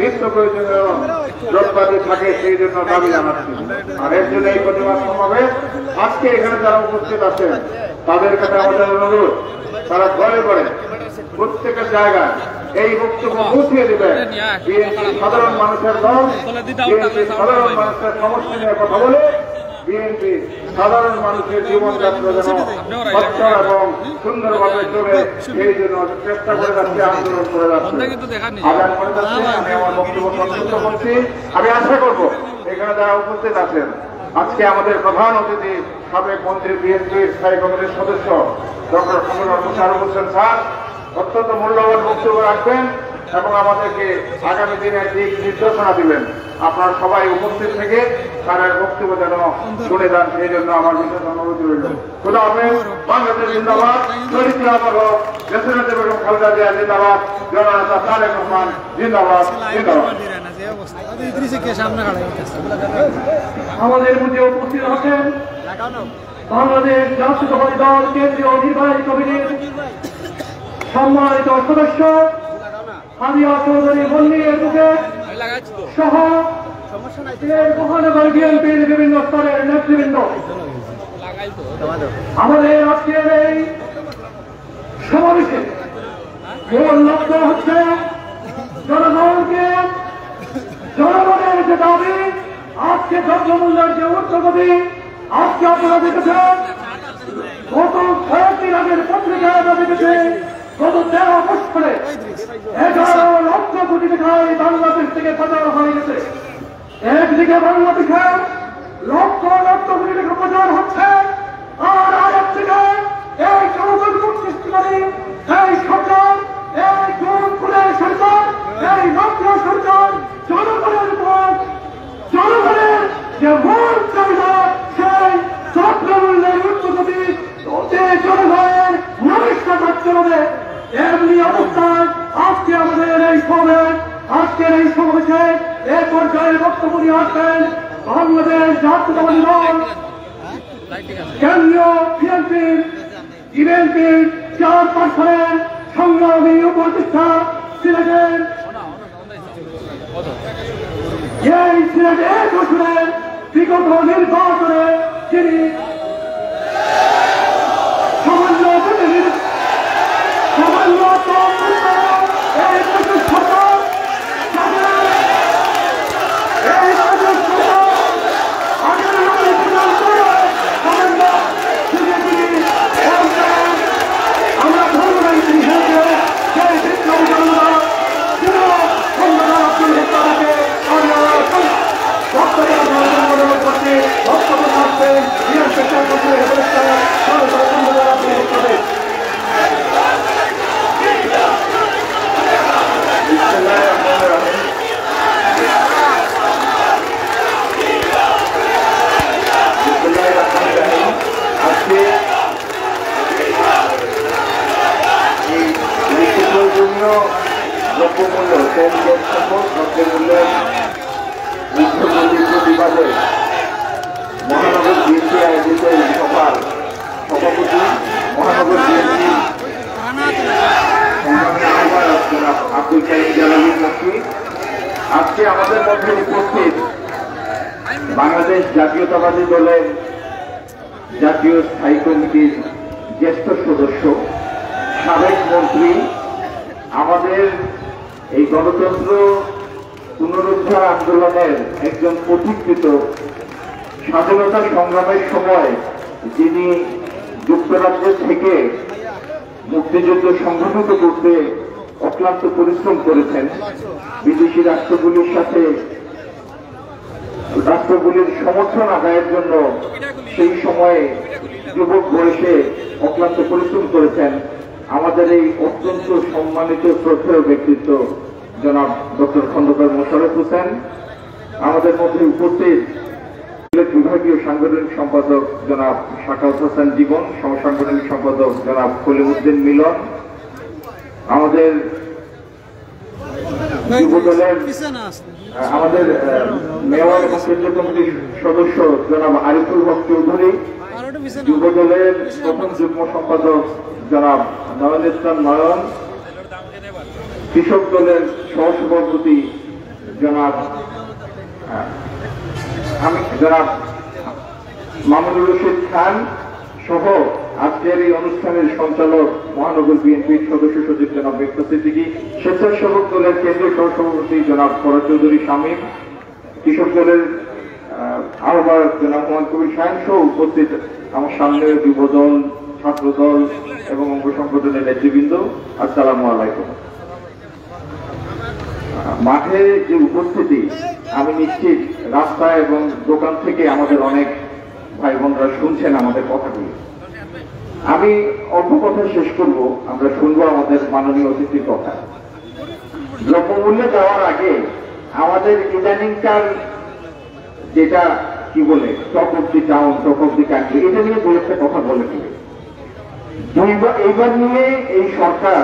নিত্য প্রয়োজনীয় দ্রব্যাদি থাকে সেই জন্য দাবি জানাচ্ছি। আর এর জন্য এই প্রতিবাদ সমাবেশ আজকে এখানে যারা উপস্থিত আছেন তাদের কাছে আমাদের অনুরোধ তারা ঘরে ঘরে প্রত্যেকের জায়গায় এই বক্তব্য পৌঁছিয়ে দেবেন বিএনপি সাধারণ মানুষের দল বিএনপি সাধারণ মানুষের সমস্যা নিয়ে কথা বলে বিএনপি সাধারণ মানুষের জীবনযাত্রা যেন স্বচ্ছ এবং সুন্দরভাবে চলে সেই জন্য চেষ্টা করে যাচ্ছে আন্দোলন করে যাচ্ছে। দেখার করে যাচ্ছে আমি আমার বক্তব্য করছি। আমি আশা করব এখানে যারা উপস্থিত আছেন আজকে আমাদের প্রধান অতিথি সাবেক মন্ত্রী বিএনপির স্থায়ী কমিটির সদস্য ডক্টর কমলার মুশারফ হোসেন স্যার অত্যন্ত মূল্যবান বক্তব্য রাখবেন এবং আমাদেরকে আগামী দিনের দিক নির্দেশনা দিবেন। আপনারা সবাই উপস্থিত থেকে তার বক্তব্য যেন শুনে যান, সেই জন্য আমার বিশেষ অনুরোধ রইল। খুদা হাফেজ, বাংলাদেশ জিন্দাবাদ, চরিত্র আমার হোক নেতা বেগম খালেদা জিয়া জিন্দাবাদ জননেতা তারেক রহমান জিন্দাবাদ জিন্দাবাদ। আমাদের মধ্যে উপস্থিত আছেন বাংলাদেশ জাতীয়তাবাদী দল, কেন্দ্রীয় নির্বাহী কমিটির সম্মানিত সদস্য হামিয়া চৌধুরী মন্দিরের বুকে আমি সহ মহানগর বিএনপির বিভিন্ন স্তরের নেতৃবৃন্দ। আমাদের আজকের এই সমাবেশে মূল লক্ষ্য হচ্ছে জনগণকে, জনগণের যে দাবি, আজকে দ্রব্যমূল্যের যে উচ্চগতি আজকে আপনারা দেখেছেন, গত কয়েকদিন আগের পত্রিকায় আমরা দেখেছি গত তেরো বছরে এগারো লক্ষ কোটি এই বাংলাদেশ থেকে পাচার হয়ে গেছে। একদিকে বাংলাদেশে লক্ষ লক্ষ কোটি টাকা পাচার হচ্ছে, আর আরেকদিকে এই জনগণ সৃষ্টিকারী এই সরকার, এই গুণ খুলে সরকার, এই লক্ষ্য সরকার, জনগণের উপর, জনগণের যে মূল চাহিদা, সেই চক্রমূল্যের উচ্চগতির জনগণের নমস্কার করতে হবে এমনি অবস্থায় আজকে আমাদের এই সমাবেশ আজকের এই সমাবেশে এ পর্যায়ে বক্তব্য নিয়ে আসছেন বাংলাদেশ জাতীয়তাবাদী দল। কেন্দ্রীয় বিএনপির ইভেন্টের চেয়ারপার্সনের সংগ্রামী উপদেষ্টা সিলেটের এই সিলেটের বছরের বিগত নির্বাচনে তিনি সংগঠিত করতে অক্লান্ত পরিশ্রম করেছেন বিদেশি রাষ্ট্রগুলির সাথে। রাষ্ট্রগুলির সমর্থন আদায়ের জন্য সেই সময়ে যুবক বয়সে অক্লান্ত পরিশ্রম করেছেন আমাদের এই অত্যন্ত সম্মানিত শ্রদ্ধেয় ব্যক্তিত্ব জনাব ডক্টর খন্দকার মোশারফ হোসেন। আমাদের মধ্যে উপস্থিত বিভাগীয় সাংগঠনিক সম্পাদক জনাব শাকাউত হোসেন জীবন সমসাংগঠনিক সম্পাদক জনাব খলিমুদ্দিন মিলন আমাদের যুবদলের আমাদের মেয়র এবং কেন্দ্রীয় কমিটির সদস্য জনাব আরিফুল হক চৌধুরী যুবদলের প্রথম যুগ্ম সম্পাদক জনাব নয়ন ইসলাম নয়ন কৃষক দলের সহসভাপতি জনাব আমি জনাব মামুনুর রশিদ খান সহ আজকের এই অনুষ্ঠানের সঞ্চালক মহানগর বিএনপির সদস্য সচিব জনাব বেক্তা সিদ্দিকী, স্বেচ্ছাসেবক দলের কেন্দ্রীয় সহসভাপতি জনাব ফরাজ চৌধুরী শামীম, কৃষক দলের আহ্বায়ক জনাব মোহাম্মদ কবির সায়ন সহ উপস্থিত আমার সামনে যুবদল, ছাত্রদল এবং অঙ্গ সংগঠনের নেতৃবৃন্দ। আসসালামু আলাইকুম। মাঠে যে উপস্থিতি, আমি নিশ্চিত রাস্তা এবং দোকান থেকে আমাদের অনেক ভাই বোনরা শুনছেন আমাদের কথাগুলি। আমি অল্প কথা শেষ করব, আমরা শুনব আমাদের মাননীয় অতিথির কথা। দ্রব্যমূল্যে যাওয়ার আগে আমাদের ইদানিংকার যেটা, কি বলে top of the town top of the country এটা নিয়ে দু একটা কথা বলে দিবে এইবার নিয়ে এই সরকার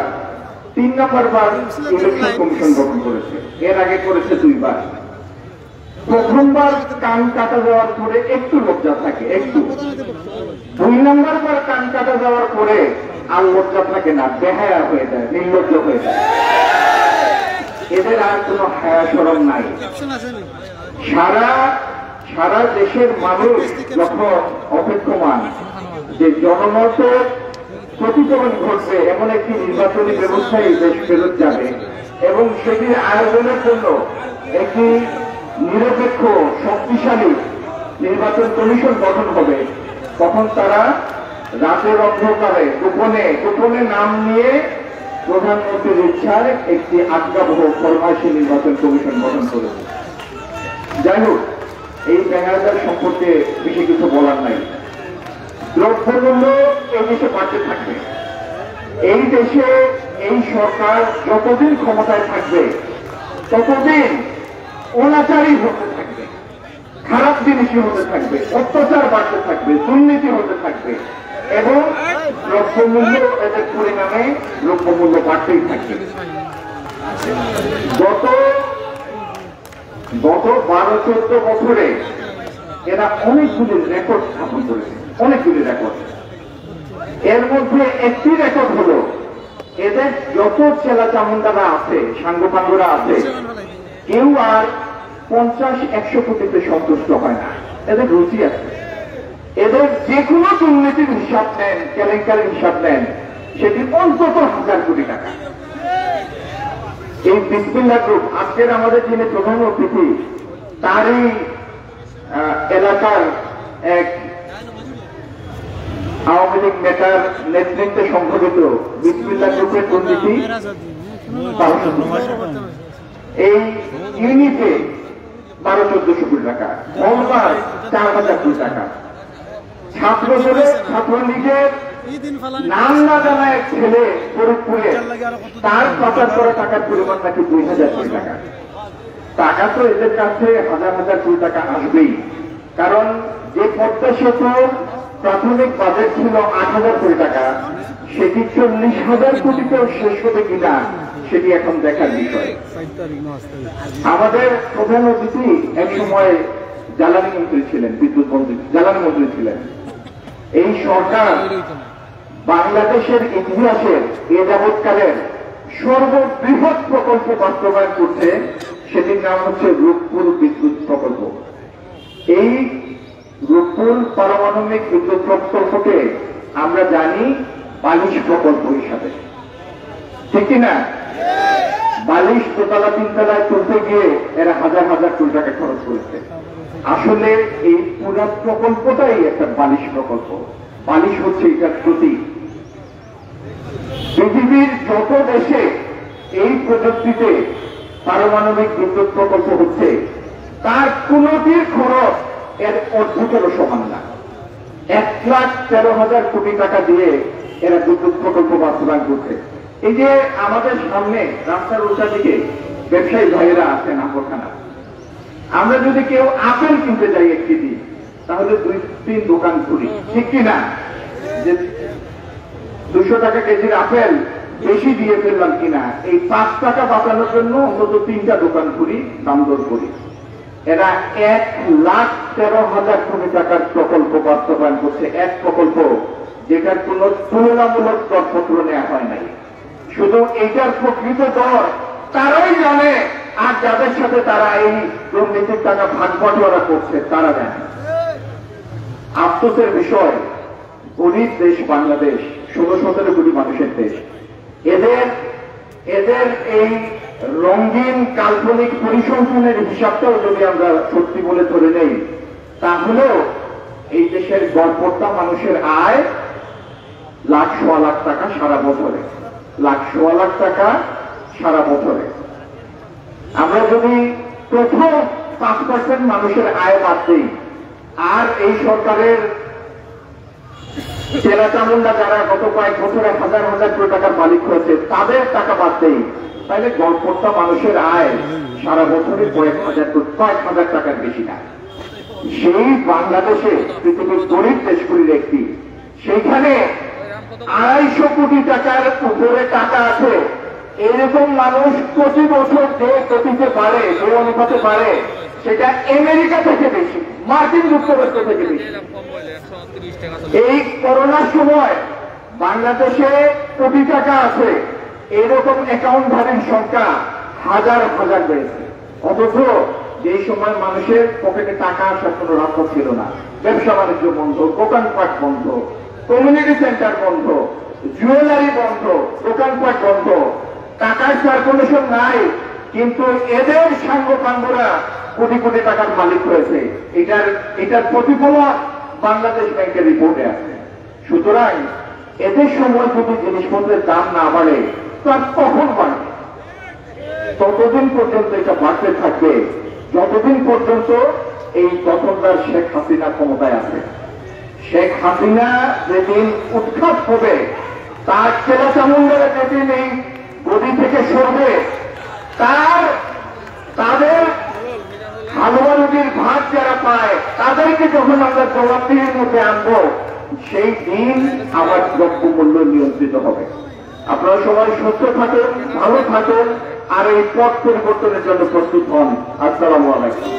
তিন নম্বর বার ইলেকশন কমিশন গঠন করেছে। এর আগে করেছে দুইবার। প্রথমবার কান কাটা যাওয়ার পরে একটু লজ্জা থাকে, একটু। দুই নম্বর বার কান কাটা যাওয়ার পরে আর লজ্জা থাকে না, বেহায়া হয়ে যায়, নির্লজ্জ হয়ে যায়। এদের আর কোনো হায়া সরম নাই। সারা সারা দেশের মানুষ যখন অপেক্ষমান যে জনমতের প্রতিফলন ঘটবে, এমন একটি নির্বাচনী ব্যবস্থায় দেশ ফেরত যাবে এবং সেটির আয়োজনের জন্য একটি নিরপেক্ষ, শক্তিশালী নির্বাচন কমিশন গঠন হবে। তখন তারা রাতের অন্ধকারে গোপনে গোপনে নাম নিয়ে প্রধানমন্ত্রীর ইচ্ছায় একটি আজ্ঞাবহ ফরমাইশি নির্বাচন কমিশন গঠন করেছে যাই হোক, এই ব্যানারদার সম্পর্কে বেশি কিছু বলার নাই। দ্রব্যমূল্য এই দেশে বাড়তে থাকবে। এই দেশে এই সরকার যতদিন ক্ষমতায় থাকবে, ততদিন অনাচারী হতে থাকবে। খারাপ জিনিসই হতে থাকবে, অত্যাচার বাড়তে থাকবে, দুর্নীতি হতে থাকবে, এবং দ্রব্যমূল্য এদের পরিণামে দ্রব্যমূল্য বাড়তেই থাকবে। গত গত বারো, চোদ্দ বছরে এরা অনেকগুলি রেকর্ড স্থাপন করেছে, অনেকগুলি রেকর্ড এর মধ্যে একটি রেকর্ড হলো, এদের যত চেলা চামুন্ডারা আছে, সাঙ্গপাঙ্গরা আছে, কেউ আর পঞ্চাশ একশো কোটিতে সন্তুষ্ট হয় না। এদের রুচি আছে। এদের যে কোনো দুর্নীতির হিসাব নেন কেলেঙ্কারির হিসাব নেন সেটি অন্তত হাজার কোটি টাকা। এই বিসমিল্লা গ্রুপ আজকের আমাদের যিনি প্রধান অতিথি তারই এলাকার এক আওয়ামী লীগ নেতার নেতৃত্বে সংঘটিত বিসমিল্লা গ্রুপের দুর্নীতি এই ইউনিটে বারো চোদ্দশো কোটি টাকা। মহলবার চার হাজার কোটি টাকা। ছাত্র দলের ছাত্রলীগের নাম না জানা এক ছেলে ফরিদপুরে, তার প্রচার করা টাকার পরিমাণ নাকি দুই হাজার কোটি টাকা। টাকা তো এদের কাছে হাজার হাজার কোটি টাকা আসবেই। কারণ যে পদ্মা সেতুর প্রাথমিক বাজেট ছিল আট হাজার কোটি টাকা, সেটি চল্লিশ হাজার কোটিতেও শেষ হবে কিনা সেটি এখন দেখার বিষয়। আমাদের প্রধান অতিথি এক সময় জ্বালানি মন্ত্রী ছিলেন বিদ্যুৎ মন্ত্রী জ্বালানি মন্ত্রী ছিলেন। এই সরকার বাংলাদেশের ইতিহাসের এ যাবৎকালের সর্ববৃহৎ প্রকল্প বাস্তবায়ন করছে সেটির নাম হচ্ছে রূপপুর বিদ্যুৎ প্রকল্প। এই রূপপুর পারমাণবিক বিদ্যুৎ প্রকল্পকে আমরা জানি বালিশ প্রকল্প হিসাবে। ঠিক কিনা বালিশ দোতলা তিনতলায় তুলতে গিয়ে এরা হাজার হাজার কোটি টাকা খরচ করেছে। আসলে এই পুরো প্রকল্পটাই একটা বালিশ প্রকল্প। বালিশ হচ্ছে এটার প্রতীক। পৃথিবীর যত দেশে এই প্রযুক্তিতে পারমাণবিক বিদ্যুৎ প্রকল্প হচ্ছে, তার কোনটির খরচ এর অর্ধেকেরও সমান না। এক লাখ তেরো হাজার কোটি টাকা দিয়ে এরা বিদ্যুৎ প্রকল্প বাস্তবায়ন করছে। এই যে আমাদের সামনে রাস্তার উল্টা দিকে ব্যবসায়ী ভাইয়েরা আছেন আম্বরখানা আমরা যদি কেউ আপেল কিনতে যাই এক কেজি তাহলে দুই তিন দোকান খুলি। ঠিক কিনা যে দুশো টাকা কেজির আপেল বেশি দিয়ে ফেললাম কিনা এই পাঁচ টাকা বাঁচানোর জন্য অন্তত তিনটা দোকান খুলি দাম দর করি। এরা এক লাখ তেরো হাজার কোটি টাকার প্রকল্প বাস্তবায়ন করছে এক প্রকল্প যেটার কোন তুলনামূলক দরপত্র নেওয়া হয় নাই। শুধু এটার প্রকৃত দর তারাই জানে, আর যাদের সাথে তারা এই দুর্নীতির টাকা ভাগ বটোয়ারা করছে, তারা জানে। আফসোসের বিষয়, গরিব দেশ বাংলাদেশ, ষোলো সতেরো কোটি মানুষের দেশ। এদের এদের এই রঙিন কাল্পনিক পরিসংখ্যানের হিসাবটাও যদি আমরা সত্যি বলে ধরে নেই, তাহলেও এই দেশের গড়পড়তা মানুষের আয় লাখ সোয়া লাখ টাকা সারা বছরে। লাখ সোয়া লাখ টাকা সারা বছরে। আমরা যদি প্রথম পাঁচ পার্সেন্ট মানুষের আয় বাদ দিই, আর এই সরকারের চেরা চামুন্ডা যারা গত কয়েক বছরে হাজার হাজার কোটি টাকার মালিক হয়েছে, তাদের টাকা বাদ দেই। তাহলে গড়পড়তা মানুষের আয় সারা বছরে কয়েক হাজার কোটি, কয়েক হাজার টাকার বেশি না। সেই বাংলাদেশে পৃথিবীর গরিব দেশগুলির একটি, সেইখানে আড়াইশো কোটি টাকার উপরে টাকা আছে। এরকম মানুষ প্রতি বছর যে গতিতে পারে, যে অনুপাতে পারে, সেটা আমেরিকা থেকে বেশি, মার্কিন যুক্তরাষ্ট্র থেকে বেশি। এই করোনার সময় বাংলাদেশে কোটি টাকা আছে। এরকম অ্যাকাউন্টধারীর সংখ্যা হাজার হাজার বেড়েছে। অথচ যে সময় মানুষের পকেটে টাকা আসার কোনো রাস্তা ছিল না। ব্যবসা বাণিজ্য বন্ধ, দোকানপাট বন্ধ কমিউনিটি সেন্টার বন্ধ জুয়েলারি বন্ধ, দোকানপাট বন্ধ। টাকার সার্কুলেশন নাই, কিন্তু এদের সাঙ্গপাঙ্গরা কোটি কোটি টাকার মালিক হয়েছে এটার এটার প্রতিফলন বাংলাদেশ ব্যাংকের রিপোর্টে আছে। সুতরাং এদের সময় যদি জিনিসপত্রের দাম না বাড়ে তার কখন বাড়বে ততদিন পর্যন্ত এটা বাড়তে থাকবে। যতদিন পর্যন্ত এই দখলদার শেখ হাসিনা ক্ষমতায় আছে। শেখ হাসিনা যেদিন উৎখাত হবে, তার ছেলে চামুন্ডারা যেদিন এই গদি থেকে সরবে, তার, তাদের হালুয়া রুটির ভাত যারা পায়, তাদেরকে যখন আমরা জবাবদিহির মধ্যে আনব, সেই দিন আমার দ্রব্য মূল্য নিয়ন্ত্রিত হবে। আপনারা সবাই সুস্থ থাকেন, ভালো থাকেন, আর এই পথ পরিবর্তনের জন্য প্রস্তুত হন। আসসালামু আলাইকুম।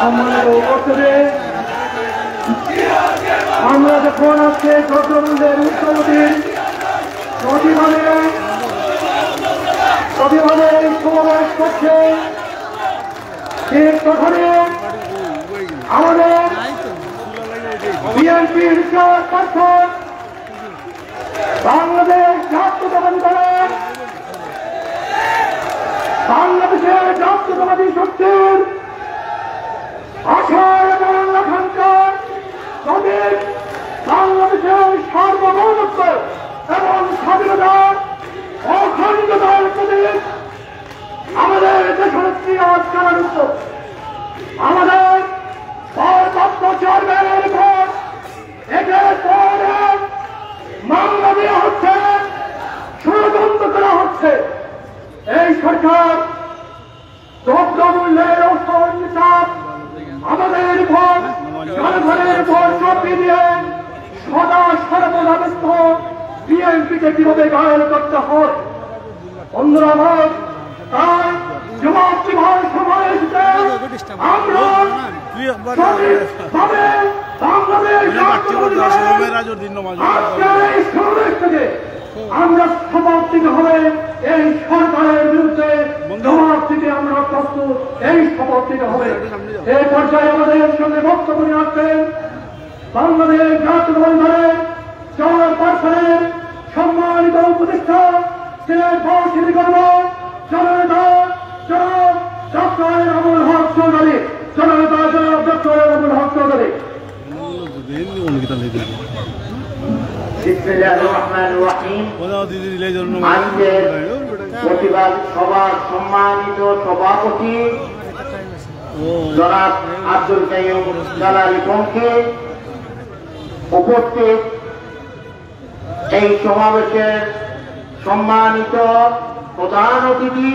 সম্মানিত উপস্থিতি। আমরা যখন আজকে উত্তরদিন প্রতিভাবে প্রতিভাবে এই সমাবেশ করছে, ঠিক তখনই আমাদের বিএনপির চেয়ারপারসন বাংলাদেশ জাতীয়তাবাদী দলের বাংলাদেশের জাতীয়তাবাদী শক্তির আশার এবং আকাঙ্ক্ষার তাদের বাংলাদেশের সার্বভৌমত্ব এবং স্বাধীনতার অখণ্ডতার প্রতীক আমাদের দেশনেত্রী আজ কারারুদ্ধ আমাদের ভারপ্রাপ্ত চেয়ারম্যানের উপর একের পর এক মামলা দেওয়া হচ্ছে, ষড়যন্ত্র হচ্ছে। এই সরকার দ্রব্যমূল্যের অসহনীয়তাপ আমাদের উপর জনগণের উপর চাপিয়ে দিয়ে সদা সর্বদা ব্যস্ত বিএনপিকে কীভাবে গায়ল করতে হয়? বন্ধুরা আমার, তাই বিভাগ সময় এসেছে আমরা বাংলাদেশ আমরা শপথ নিতে হবে এই সরকারের বিরুদ্ধে জবাব আমরা প্রস্তুত। এই শপথ হবে এই পর্যায়ে আমাদের সঙ্গে বক্তব্য নিয়ে আসছেন বাংলাদেশ জাতীয়তাবাদী দলের চেয়ারপারসনের সম্মানিত উপদেষ্টা সিলেট বর্ষিনী কর্ম জননেতা জনাব ডক্টর আবুল হক চৌধুরী জননেতা জনাব ডক্টর আবুল হক চৌধুরী। বিসমিল্লাহির রহমানির রহিম। আজকের প্রতিবাদ সভার সম্মানিত সভাপতি জনাব আব্দুল কাইম জালালি পঙ্কে উপস্থিত এই সমাবেশের সম্মানিত প্রধান অতিথি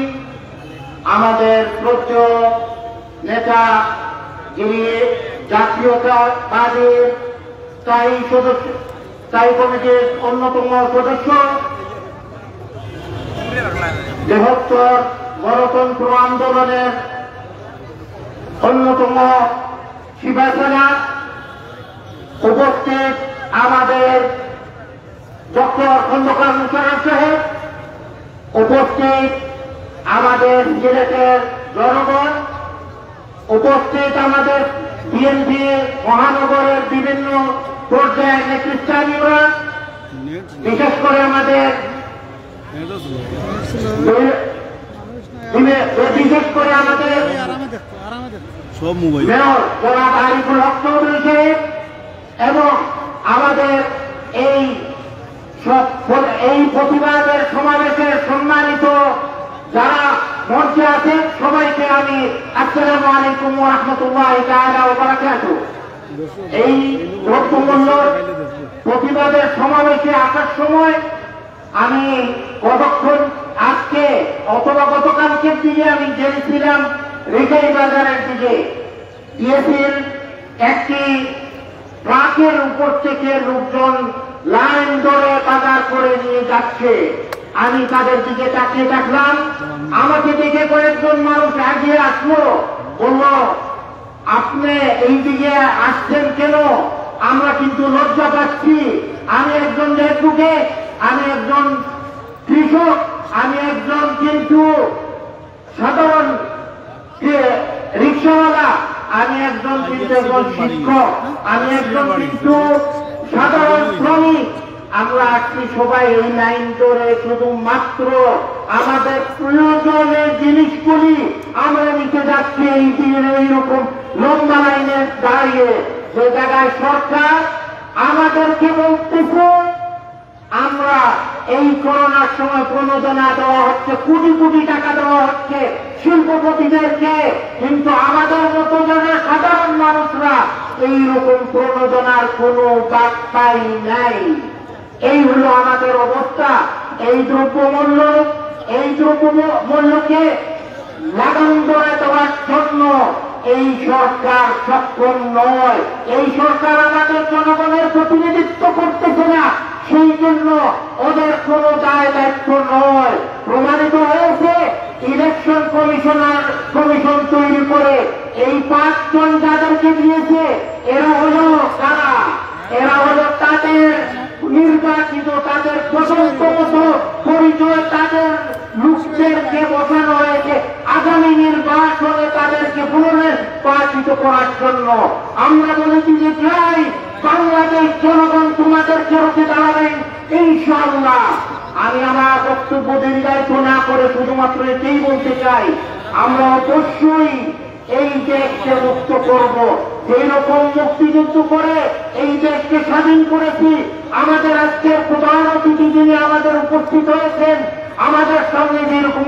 আমাদের প্রজ্য নেতা যিনি জাতীয়তাবাদী স্থায়ী সদস্য স্থায়ী কমিটির অন্যতম সদস্য, বৃহত্তর গণতন্ত্র আন্দোলনের অন্যতম শিবাসেনা উপস্থিত আমাদের ডক্টর খন্দকার মুশারফ সাহেব, উপস্থিত আমাদের সিলেটের জনগণ, উপস্থিত আমাদের বিএনপি মহানগরের বিভিন্ন পর্যায়ের নেতৃস্থানীয়রা বিশেষ করে আমাদের বিশেষ করে আমাদের জনাব আরিফুল হক চৌধুরী সাহেব এবং আমাদের এই সব- এই প্রতিবাদের সমাবেশের সম্মানিত যারা মঞ্চে আছেন সবাইকে আমি আসসালামু আলাইকুম রহমতুল্লাহ এই দ্রব্যমূল্য প্রতিবাদের সমাবেশে আসার সময় আমি কতক্ষণ আজকে অথবা গতকালকের দিকে আমি গেছিলাম রেখাই বাজারের দিকে। গিয়েছিল একটি ট্রাকের উপর থেকে লোকজন লাইন ধরে বাজার করে নিয়ে যাচ্ছে। আমি তাদের দিকে তাকিয়ে থাকলাম আমাকে দেখে কয়েকজন মানুষ এগিয়ে আসলো, বলল আপনি এই দিকে আসছেন কেন? আমরা কিন্তু লজ্জা পাচ্ছি। আমি একজন লেখুকে আমি একজন কৃষক, আমি একজন কিন্তু সাধারণ রিক্সাওয়ালা, আমি একজন কিন্তু একজন শিক্ষক, আমি একজন কিন্তু সাধারণ শ্রমিক। আমরা আসছি সবাই এই লাইন ধরে, শুধুমাত্র আমাদের প্রয়োজনের জিনিসগুলি আমরা নিতে যাচ্ছি। এই দিনের এইরকম লম্বা লাইনে দাঁড়িয়ে যে জায়গায় সরকার আমাদেরকে বলতেছে, আমরা এই করোনার সময় প্রণোদনা দেওয়া হচ্ছে, কোটি কোটি টাকা দেওয়া হচ্ছে শিল্পপতিদেরকে, কিন্তু আমাদের মতো যারা সাধারণ মানুষরা এইরকম প্রণোদনার কোনো বার্তাই নাই। এই হলো আমাদের অবস্থা। এই দ্রব্যমূল্য, এই দ্রব্য মূল্যকে লাগাম ধরে দেওয়ার জন্য এই সরকার সক্ষম নয়। এই সরকার আমাদের জনগণের প্রতিনিধিত্ব করতেছে না। সেই জন্য ওদের কোন দায় দায়িত্ব নয়। প্রমাণিত হয়েছে ইলেকশন কমিশনার কমিশন তৈরি করে এই পাঁচজন যাদেরকে দিয়েছে, এরা হল কারা? এরা হলো তাদের নির্বাচিত, তাদের মতো পরিচয়, তাদের লোকদেরকে বসানো হয়েছে, আগামী নির্বাচনে তাদেরকে পুনর্নির্বাচিত করার জন্য। আমরা বলেছি যে চাই বাংলাদেশ জনগণ তোমাদেরকে রুখে দাঁড়াবেন ইনশাল্লাহ আমি আমার বক্তব্য দীর্ঘায়িত না করে শুধুমাত্র এটাই বলতে চাই, আমরা অবশ্যই এই দেশকে মুক্ত করব। সেই রকম মুক্তিযুদ্ধ করে এই দেশকে স্বাধীন করেছি। আমাদের আজকের প্রধান অতিথি যিনি আমাদের উপস্থিত হয়েছেন, আমাদের সঙ্গে যেরকম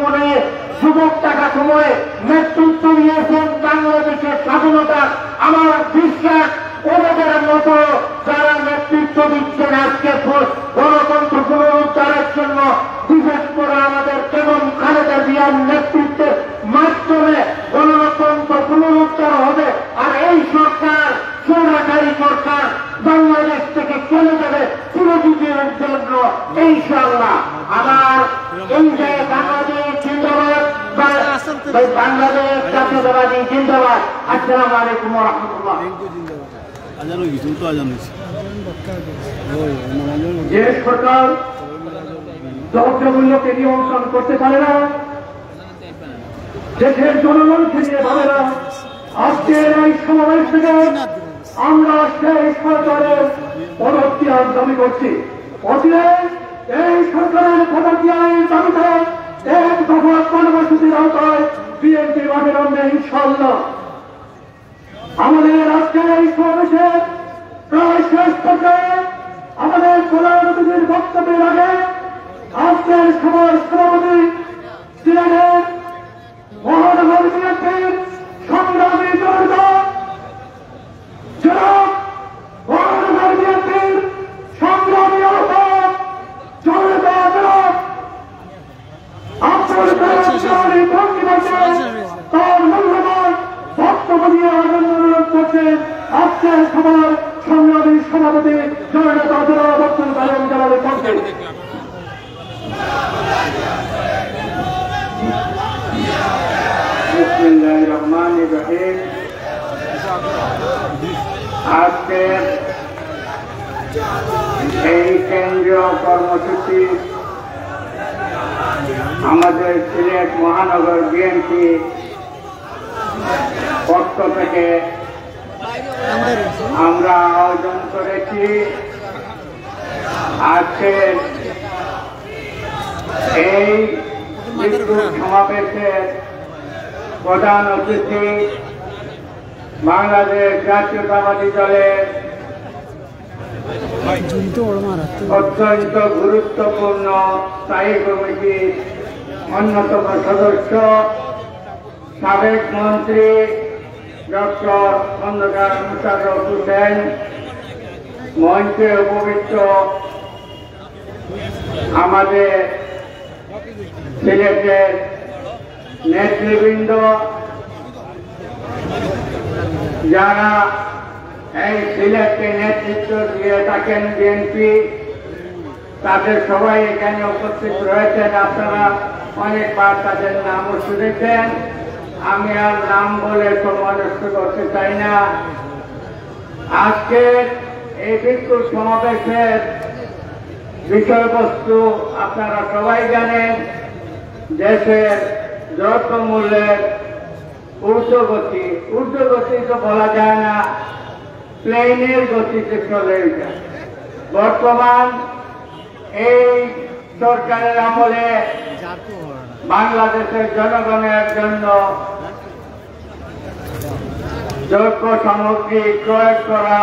যুবক টাকা সময়ে নেতৃত্ব দিয়েছেন বাংলাদেশের স্বাধীনতা। আমার বিশ্বাস, ওনাদের মতো যারা নেতৃত্ব দিচ্ছেন আজকে গণতন্ত্র পুনরুদ্ধারের জন্য, বিশেষ করে আমাদের কেমন খালেদা জিয়ার নেতৃত্বের মাধ্যমে গণতন্ত্র পুনরুদ্ধার হবে। আর এই সরকার সৌরাচারী সরকার বাংলাদেশ থেকে চলে যাবে চিরজীবীর জন্য ইনশাল্লাহ আমার এই যে বাংলাদেশ জিন্দাবাদ বাংলাদেশ জাতীয়তাবাদী জিন্দাবাদ। আসসালামু আলাইকুম রহমতুল্লাহ। যে সরকার দ্রব্যমূল্যকে নিয়ন্ত্রণ করতে পারে না দেশের জনগণকে নিয়ে ভাবে আজকের এই সমাবেশ থেকে আমরা সেই সরকারের পদত্যাগ দাবি করছি। এই সরকারের পদত্যাগের দাবিতে এক দফা কর্মসূচির আওতায় বিএনপি মাঠে নামবে ইনশাল্লাহ আমাদের আজকের এই সমাবেশে প্রায় শেষ পর্যায়ে আমাদের প্রধান অতিথির বক্তব্যের আগে আজকের সভার সভাপতি, সিলেটের আজকের সভার সংগ্রামী সভাপতি জনতা আজকের এই কেন্দ্রীয় কর্মসূচি আমাদের সিলেট মহানগর বিএনপি পক্ষ থেকে আমরা আয়োজন করেছি। আজকের এই সমাবেশের প্রধান অতিথি বাংলাদেশ জাতীয়তাবাদী দলের অত্যন্ত গুরুত্বপূর্ণ স্থায়ী কমিটির অন্যতম সদস্য, সাবেক মন্ত্রী ডক্টর খন্দকার মুশারফ হোসেন, মঞ্চে উপবিষ্ট আমাদের সিলেটের নেতৃবৃন্দ, যারা এই সিলেটকে নেতৃত্ব দিয়ে থাকেন বিএনপি, তাদের সবাই এখানে উপস্থিত রয়েছেন। আপনারা অনেকবার তাদের নামও শুনেছেন। আমি আর নাম বলে নষ্ট করতে চাই না। আজকের এই বিক্ষোভ সমাবেশের বিষয়বস্তু আপনারা সবাই জানেন, দেশের দ্রব্যমূল্যের ঊর্ধ্বগতি ঊর্ধ্বগতি তো বলা যায় না, প্লেনের গতিতে চলে যায় বর্তমান এই সরকারের আমলে বাংলাদেশের জনগণের জন্য দ্রব্য সামগ্রী ক্রয় করা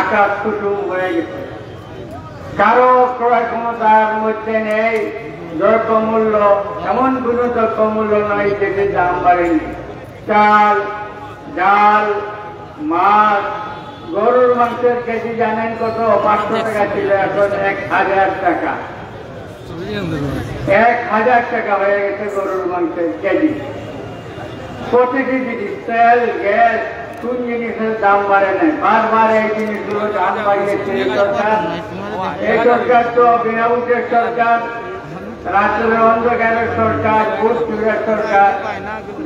আকাশ কুটুম হয়ে গেছে। কারও ক্রয় ক্ষমতার মধ্যে নেই। দ্রব্য মূল্য এমন কোন মূল্য নয় যেটি দাম বাড়েনি। চাল, ডাল, মাছ, গরুর মাংসের কেজি জানেন কত? পাঁচশো টাকা ছিল, এখন এক হাজার টাকা। এক হাজার টাকা হয়ে গেছে গরুর মাংসের কেজি। প্রতিটি জিনিস, তেল, গ্যাস, কোন জিনিসের দাম বাড়ে নাই। বারবার এই জিনিসগুলো দাম বাড়িয়েছে। এই সরকার এই সরকার তো বিনা সরকার রাত্রে অন্ধকারের সরকার ভোট সরকার,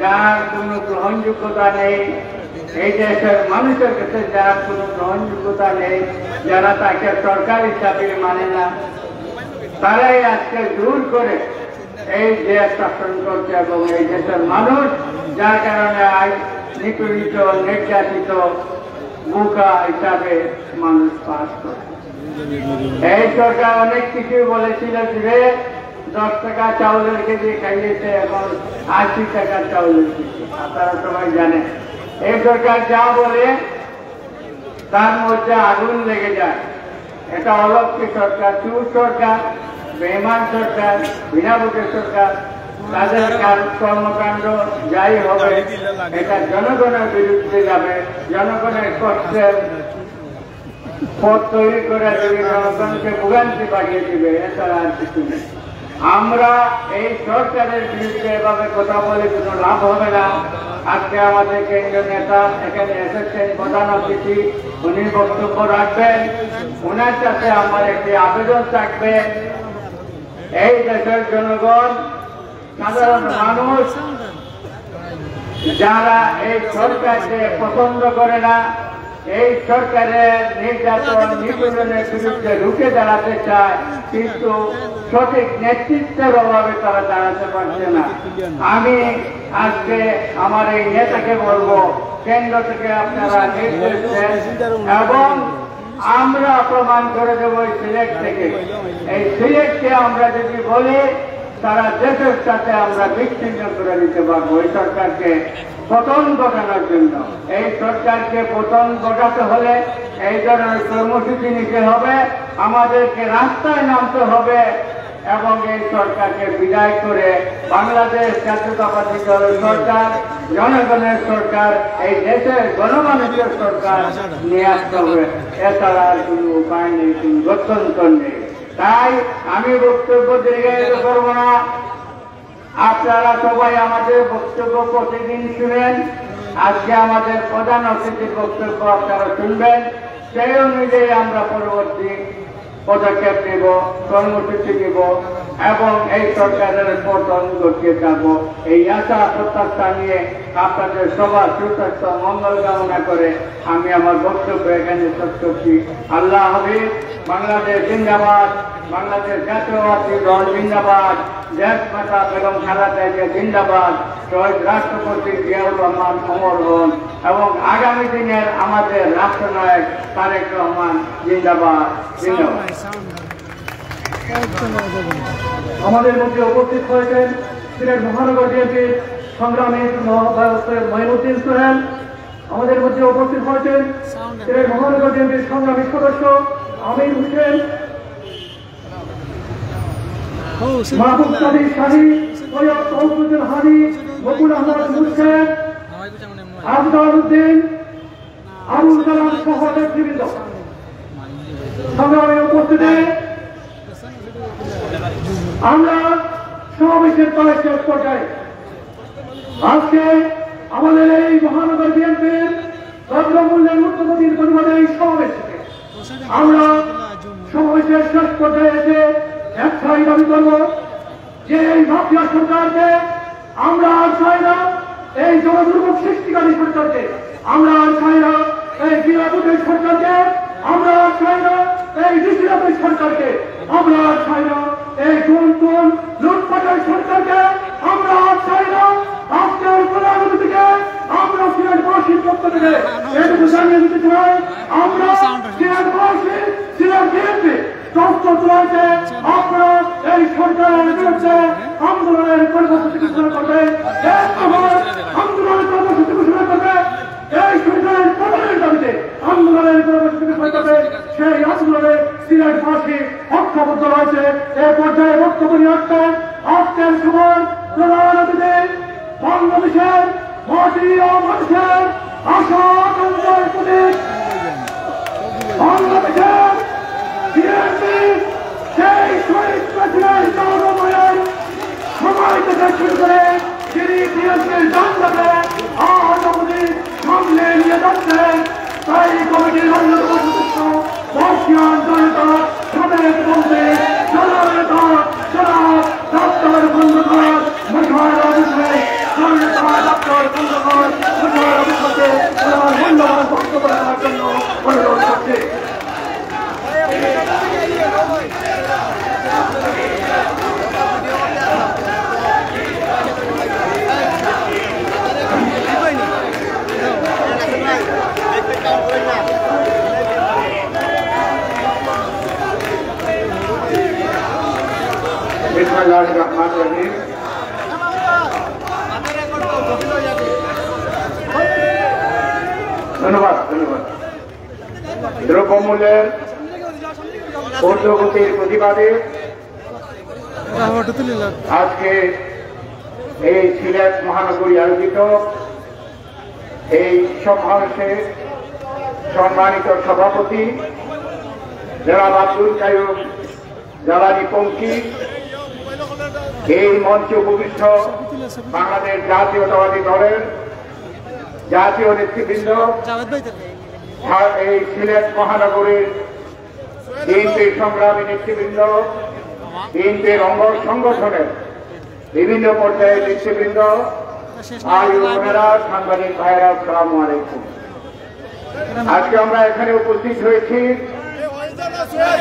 যার কোনো গ্রহণযোগ্যতা নেই, এই দেশের মানুষের কাছে যার কোনো গ্রহণযোগ্যতা নেই, যারা তাকে সরকার হিসাবে মানে না, তারাই আজকে দূর করে এই দেশ শাসন করছে এবং এই দেশের মানুষ, যার কারণে আজ নিপীড়িত, নির্যাতিত, বোকা হিসাবে মানুষ পাস করে। এই সরকার অনেক কিছু বলেছিল যে দশ টাকা চাউলের কেজি খাইয়েছে এখন আশি টাকা চাউলের কেজি। আপনারা সবাই জানেন। এই সরকার যা বলে, তার মধ্যে আগুন লেগে যায়। এটা অলক্ষী সরকার, চুর সরকার বেমান সরকার বিনা ভোটের সরকার, তাদের কর্মকাণ্ড যাই হবে, এটা জনগণের বিরুদ্ধে যাবে, জনগণের কষ্টের পথ তৈরি করে দেবে জনগণকে ভোগান্তি বাড়িয়ে দিবে এছাড়া আর কিছু নেই। আমরা এই সরকারের বিরুদ্ধে এভাবে কথা বলে কোনো লাভ হবে না। আজকে আমাদের কেন্দ্রীয় নেতা এখানে এসেছেন, প্রধান অতিথি, উনি বক্তব্য রাখবেন। ওনার সাথে আমার একটি আবেদন থাকবে। এই দেশের জনগণ, সাধারণ মানুষ, যারা এই সরকারকে পছন্দ করে না এই সরকারের নির্যাতন নিপীড়নের বিরুদ্ধে রুখে দাঁড়াতে চায় কিন্তু সঠিক নেতৃত্বের অভাবে তারা দাঁড়াতে পারছে না। আমি আজকে আমার এই নেতাকে বলব কেন্দ্র থেকে আপনারা নির্দেশ দেন এবং আমরা প্রমাণ করে দেবো এই সিলেট থেকে। এই সিলেটকে আমরা যদি বলি তারা দেশের সাথে আমরা বিচ্ছিন্ন করে দিতে পারব এই সরকারকে পতন ঘটানোর জন্য। এই সরকারকে পতন ঘটাতে হলে এই ধরনের কর্মসূচি নিতে হবে। আমাদেরকে রাস্তায় নামতে হবে এবং এই সরকারকে বিদায় করে বাংলাদেশ জাতীয়তাবাদী দলের সরকার, জনগণের সরকার, এই দেশের গণমানুষের সরকার নিয়ে আসতে হবে এছাড়া আর কোনো উপায় নেই, কোনো গত্যন্তর নেই। তাই আমি বক্তব্য দীর্ঘায়িত করব না। আপনারা সবাই আমাদের বক্তব্য প্রতিদিন শুনেন। আজকে আমাদের প্রধান অতিথির বক্তব্য আপনারা শুনবেন। সেই অনুযায়ী আমরা পরবর্তী পদক্ষেপ নেব, কর্মসূচি নেব। এবং এই সরকারের পতন ঘটিয়ে থাকব এই আশা প্রত্যাশা নিয়ে আপনাদের সবার সুস্বাস্থ্য মঙ্গল কামনা করে আমি আমার বক্তব্য এখানে শেষ করছি। আল্লাহ হাফিজ বাংলাদেশ জিন্দাবাদ বাংলাদেশ জাতীয়বাদী দল জিন্দাবাদ দেশ মাতা বেগম খালাদা জিয়া জিন্দাবাদ শহীদ রাষ্ট্রপতি জিয়াউর রহমান অমর হন এবং আগামী দিনের আমাদের রাষ্ট্রনায়ক তারেক রহমান জিন্দাবাদ। জিন্দাবাদ। আমাদের মধ্যে উপস্থিত হয়েছেন সিলেট মহানগর বিএনপির সংগ্রামী মহিনুদ্দিন সোহেল। আমাদের মধ্যে উপস্থিত হয়েছেন সিলেট মহানগর বিএনপির সংগ্রামী সদস্য আমির হোসেন, মাহবুব কাদির সৈয়দ হানি বকুল আহমদ আফজাল উদ্দিন, আবুল কালাম সহ নেতৃবৃন্দ। উপস্থিতি আমরা সমাবেশের শেষ পর্যায়ে আজকে আমাদের এই মহানগর বিএনপির দ্রব্যমূল্যের উন্নতির পরিমাণে এই সমাবেশ আমরা সমাবেশের শেষ পর্যায়ে এসে একটাই দাবি করব যে এই মাফিয়া সরকারকে আমরা আর চাই না, এই জনদুর্ভোগ সৃষ্টিকারী সরকারকে আমরা আর চাই না, এই বিরাপুরের সরকারকে আমরা আর চাই না, এই ডিসিরাপের সরকারকে আমরা আর চাই না। এই কোন কোন লুটপাটের সরকারকে আমরা আর চাই না? আজকের প্রধানমন্ত্রী থেকে আমরা সিলেটবাসীর পক্ষ থেকে এটুকু জানিয়ে দিতে চাই, আমরা সিলেটবাসী সিলেট বিএনপি প্রস্তুত রয়েছে আপনারা এই সরকারের বিরুদ্ধে আন্দোলনের কর্মসূচি ঘোষণা করবে আন্দোলনের কর্মসূচি ঘোষণা করবে এই সরকারের পতনের দাবিতে আন্দোলনের করবে সেই আন্দোলনে সিলেটবাসী ঐক্যবদ্ধ রয়েছে। এ পর্যায়ে বক্তব্য নিয়ে আজকের সময় প্রধান অতিথি বাংলাদেশের মাটি ও মানুষের আশা আকাঙ্ক্ষার প্রতীক। বাংলাদেশের বিএনপি সেই শহীদ প্রেসিডেন্ট গৌরবময়ের সময় থেকে শুরু করে যিনি বিএনপির জানলাতে যাচ্ছেন তাই কমিটির অন্যতম সদস্য বর্ষিয়ান জনতা সাবেক মন্ত্রী জননেতা জনাব ডক্টর বন্ধুকর মুখার অভিষেক জননেতা ডক্টর বন্ধুকর মুখার অভিষেকে ওনার মূল্যবান বক্তব্য রাখার জন্য অনুরোধ করছি বিসমিল্লাহির রহমানির রহিম ধন্যবাদ ধন্যবাদ দ্রব্যমূল্যের ঊর্ধ্বগতির আজকে এই সিলেট মহানগরী আয়োজিত এই সমাবেশে সম্মানিত সভাপতি জনাব আব্দুল কায়ুম জ্বালানি পঙ্কি, এই মঞ্চে উপবিষ্ট বাংলাদেশ জাতীয়তাবাদী দলের জাতীয় নেতৃবৃন্দ, এই সিলেট মহানগরীর বিএনপির সংগ্রামী নেতৃবৃন্দ বিএনপির অঙ্গ সংগঠনের বিভিন্ন পর্যায়ের নেতৃবৃন্দ সাংবাদিক ভাইরা সালাম আলাইকুম। আজকে আমরা এখানে উপস্থিত হয়েছি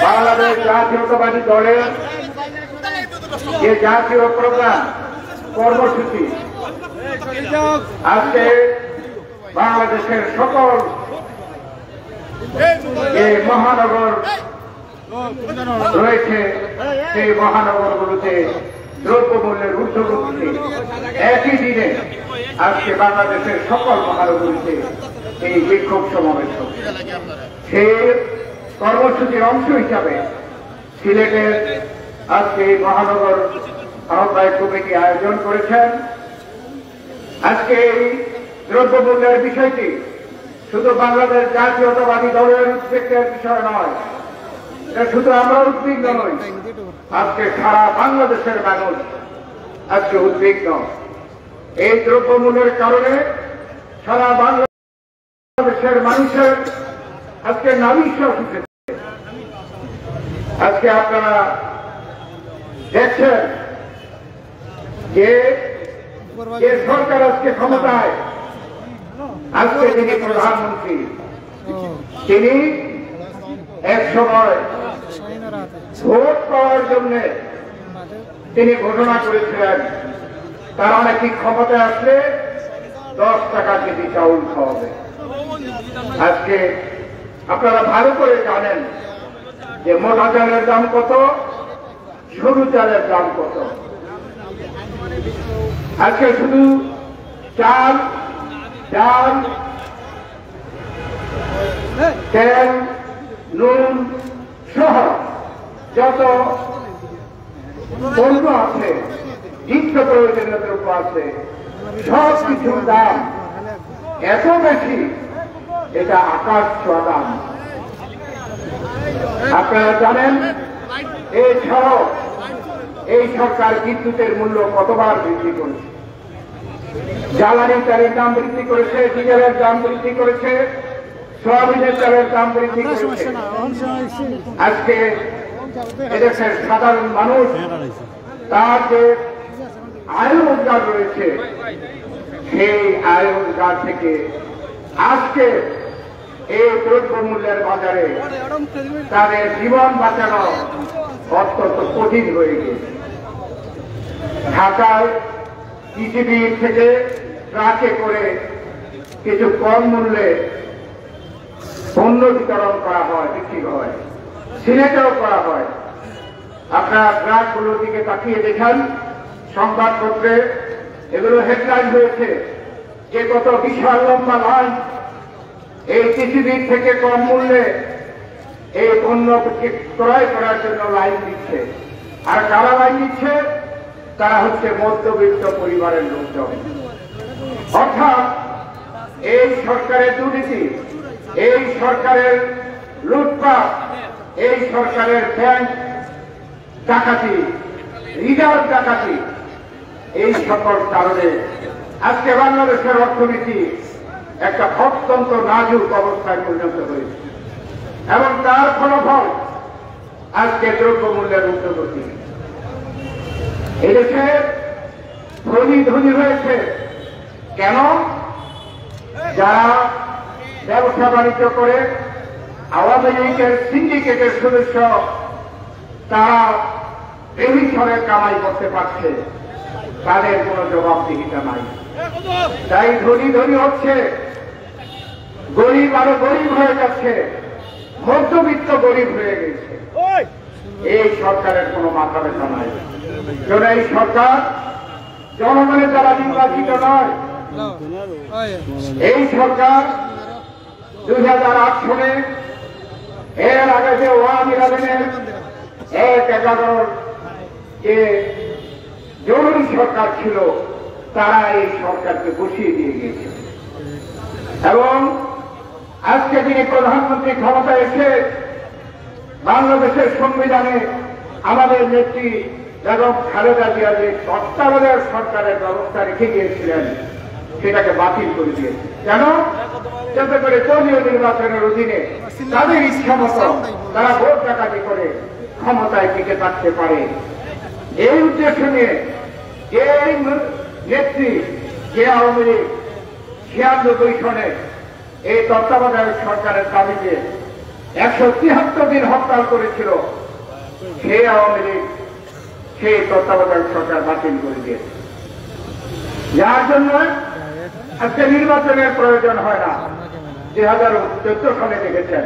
বাংলাদেশ জাতীয়তাবাদী দলের যে জাতীয় প্রোগ্রাম কর্মসূচি। আজকে বাংলাদেশের সকল মহানগর রয়েছে সেই মহানগরগুলোতে দ্রব্যমূল্যের ঊর্ধ্বগতি একই দিনে আজকে বাংলাদেশের সকল মহানগরীতে এই বিক্ষোভ সমাবেশ হচ্ছে। সেই কর্মসূচির অংশ হিসাবে সিলেটের আজকে এই মহানগর আহ্বায়ক কমিটি আয়োজন করেছেন আজকে এই দ্রব্যমূল্যের বিষয়টি শুধু বাংলাদেশ জাতীয়তাবাদী দলের উদ্বেগের বিষয় নয় শুধু আমরা উদ্বিগ্ন নই, আজকে সারা বাংলাদেশের মানুষ আজকে উদ্বিগ্ন। এই দ্রব্যমূল্যের কারণে সারা বাংলাদেশের মানুষের আজকে নাবিশ্বাস উঠেছে আজকে আপনারা দেখছেন যে সরকার আজকে ক্ষমতায়, আজকে যিনি প্রধানমন্ত্রী। তিনি এক সময় ভোট পাওয়ার জন্য তিনি ঘোষণা করেছিলেন, তারা নাকি ক্ষমতায় আসলে দশ টাকা কেজি চাউল খাওয়াবে। আজকে আপনারা ভালো করে জানেন যে মোটা চালের দাম কত, সরু চালের দাম কত। আজকে শুধু চাল, ডাল, তেল নুন সহ যত পণ্য আছে, নিত্য প্রয়োজনীয় দ্রব্য আছে সব কিছুর দাম এত বেশি, এটা আকাশ ছোঁয়া দাম। আপনারা জানেন, এছাড়াও এই সরকার বিদ্যুতের মূল্য কতবার বৃদ্ধি করেছে? জ্বালানি তেলের দাম বৃদ্ধি করেছে, ডিজেলের দাম বৃদ্ধি করেছে সোয়াবিনের তেলের দাম বৃদ্ধি করেছে। আজকে এদেশের সাধারণ মানুষ তার যে আয় রোজগার রয়েছে সেই আয় রোজগার থেকে আজকে এই দ্রব্য মূল্যের বাজারে তাদের জীবন বাঁচানো অত্যন্ত কঠিন হয়ে গেছে। ঢাকায় টিসিবি থেকে ট্রাকে করে কিছু কম মূল্যে পণ্য বিতরণ করা হয় বিক্রি হয়। সিলেটেও করা হয়। আপনারা ট্রাকগুলোর দিকে তাকিয়ে দেখেন, সংবাদপত্রে এগুলো হেডলাইন হয়েছে। যে কত বিশাল লম্বা লাইন, এই কৃষিবিদ থেকে কম মূল্যে এই পণ্য ক্রয় করার জন্য লাইন দিচ্ছে। আর কারা লাইন দিচ্ছে? তারা হচ্ছে মধ্যবিত্ত পরিবারের লোকজন। অর্থাৎ এই সরকারের দুর্নীতি এই সরকারের লুটপাট, এই সরকারের ব্যাংক ডাকাতি, রিজার্ভ ডাকাতি, এই সকল কারণে আজকে বাংলাদেশের অর্থনীতি একটা অত্যন্ত নাজুক অবস্থায় পরিণত হয়েছে। এবং তার ফলাফল আজকে দ্রব্যমূল্যের উদ্যোগতি এদেশে ধনী ধনী হয়েছে। কেন? যারা ব্যবসা বাণিজ্য করে আওয়ামী লীগের সিন্ডিকেটের সদস্য তারা বেহিসরে কামাই করতে পারছে। তাদের কোনো জবাবদিহিতা নাই। তাই ধনী ধনী হচ্ছে গরিব আরও গরিব হয়ে যাচ্ছে মধ্যবিত্ত গরিব হয়ে গেছে। এই সরকারের কোনো মাথা ব্যথা নাই। কারণ এই সরকার জনগণের দ্বারা নির্বাচিত নয়। এই সরকার দুই হাজার আট সালে এর আগে যে ওয়ান ইলেভেনের এক এগারোর যে জরুরি সরকার ছিল তারা এই সরকারকে বসিয়ে দিয়ে গিয়েছে। এবং আজকে যিনি প্রধানমন্ত্রী ক্ষমতা এসে বাংলাদেশের সংবিধানে আমাদের নেত্রী বেগম খালেদা জিয়া যে তত্ত্বাবধায়ক সরকারের ব্যবস্থা রেখে গিয়েছিলেন সেটাকে বাতিল করে দিয়েছে কেন? যাতে করে দলীয় নির্বাচনের অধীনে তাদের ইচ্ছা মতো তারা ভোট ডাকাতি করে ক্ষমতায় টিকে থাকতে পারে। এই উদ্দেশ্য নিয়ে যে নেত্রী যে আওয়ামী লীগ ছিয়ানব্বই সনে এই তত্ত্বাবধায়ক সরকারের দাবিতে একশো তিয়াত্তর দিন হরতাল করেছিল, সে আওয়ামী লীগ সেই তত্ত্বাবধায়ক সরকার বাতিল করে দিয়েছে। যার জন্য আজকে নির্বাচনের প্রয়োজন হয় না। দুই হাজার চোদ্দ সালে দেখেছেন।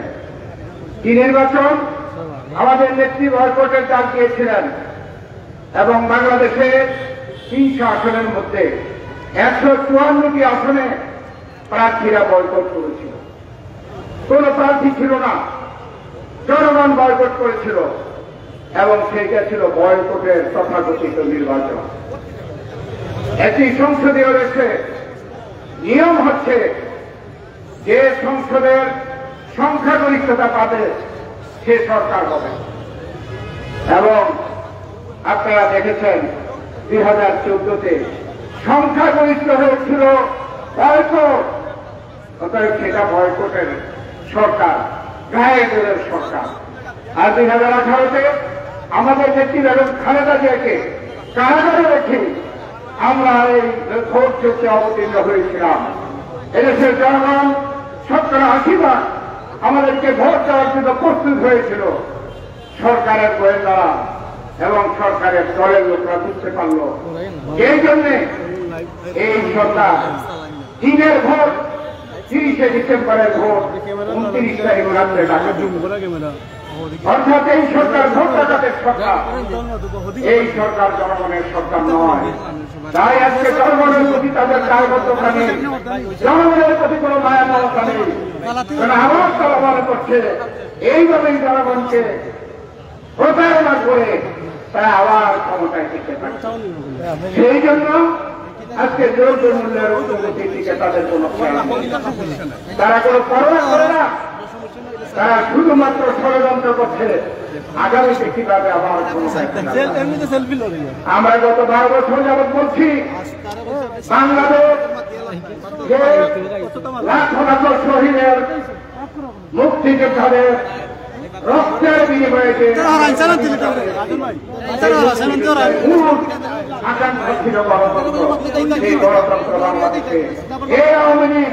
কি নির্বাচন? আমাদের নেত্রী বয়কটের ডাক দিয়েছিলেন এবং বাংলাদেশে তিনশো আসনের মধ্যে একশো চুয়ান্নটি আসনে প্রার্থীরা বয়কট করেছিল। কোন প্রার্থী ছিল না। জনগণ বয়কট করেছিল এবং সেইটা ছিল বয়কটের তথাকথিত নির্বাচন। একটি সংসদীয় দেশে নিয়ম হচ্ছে যে সংসদের সংখ্যাগরিষ্ঠতা পাবে, সে সরকার হবে। এবং আপনারা দেখেছেন দুই হাজার চোদ্দতে সংখ্যাগরিষ্ঠ হয়েছিল বয়কট অতএব সেটা বয়কটের সরকার গায়েদের সরকার। আর দুই হাজার আঠারোতে আমাদের নেত্রী বেগম খালেদা জিয়াকে কারাগারে রেখে আমরা এই ভোট অবতীর্ণ হয়েছিলাম। এদেশের জনগণ শতকরা আশি ভাগ আমাদেরকে ভোট দেওয়ার জন্য প্রস্তুত হয়েছিল। সরকারের গোয়েন্দারা এবং সরকারের দলের লোকরা বুঝতে পারল। এই জন্যে এই সরকার চীনের ভোট, তিরিশে ডিসেম্বরের ভোট, উনত্রিশ তারিখ রাত্রে অর্থাৎ এই সরকার ভোট সরকার, এই সরকার জনগণের সরকার নয়। তাই আজকে জনগণের প্রতি তাদের দায়বদ্ধতা নেই। জনগণের প্রতি কোনো মায়া মমতা নেই। আমার তারা মনে করছে। এইভাবেই জনগণকে প্রতারণা করে তারা আবার ক্ষমতায় টিকে থাকে সেই জন্য আজকে দ্রব্য মূল্যের উন্নতির দিকে তাদের কোনো তারা কোনো পরোয়া করে না। তারা শুধুমাত্র ষড়যন্ত্র করছে। আগামীতে কীভাবে। আমরা গত বারো বছর যাবৎ বলছি বাংলাদেশ যে লাখো লাখো শহীদের মুক্তিযোদ্ধাদের রক্তের বিনিময়ে যে আকাঙ্ক্ষা ছিল গণতন্ত্র বাংলাদেশে। এই আওয়ামী লীগ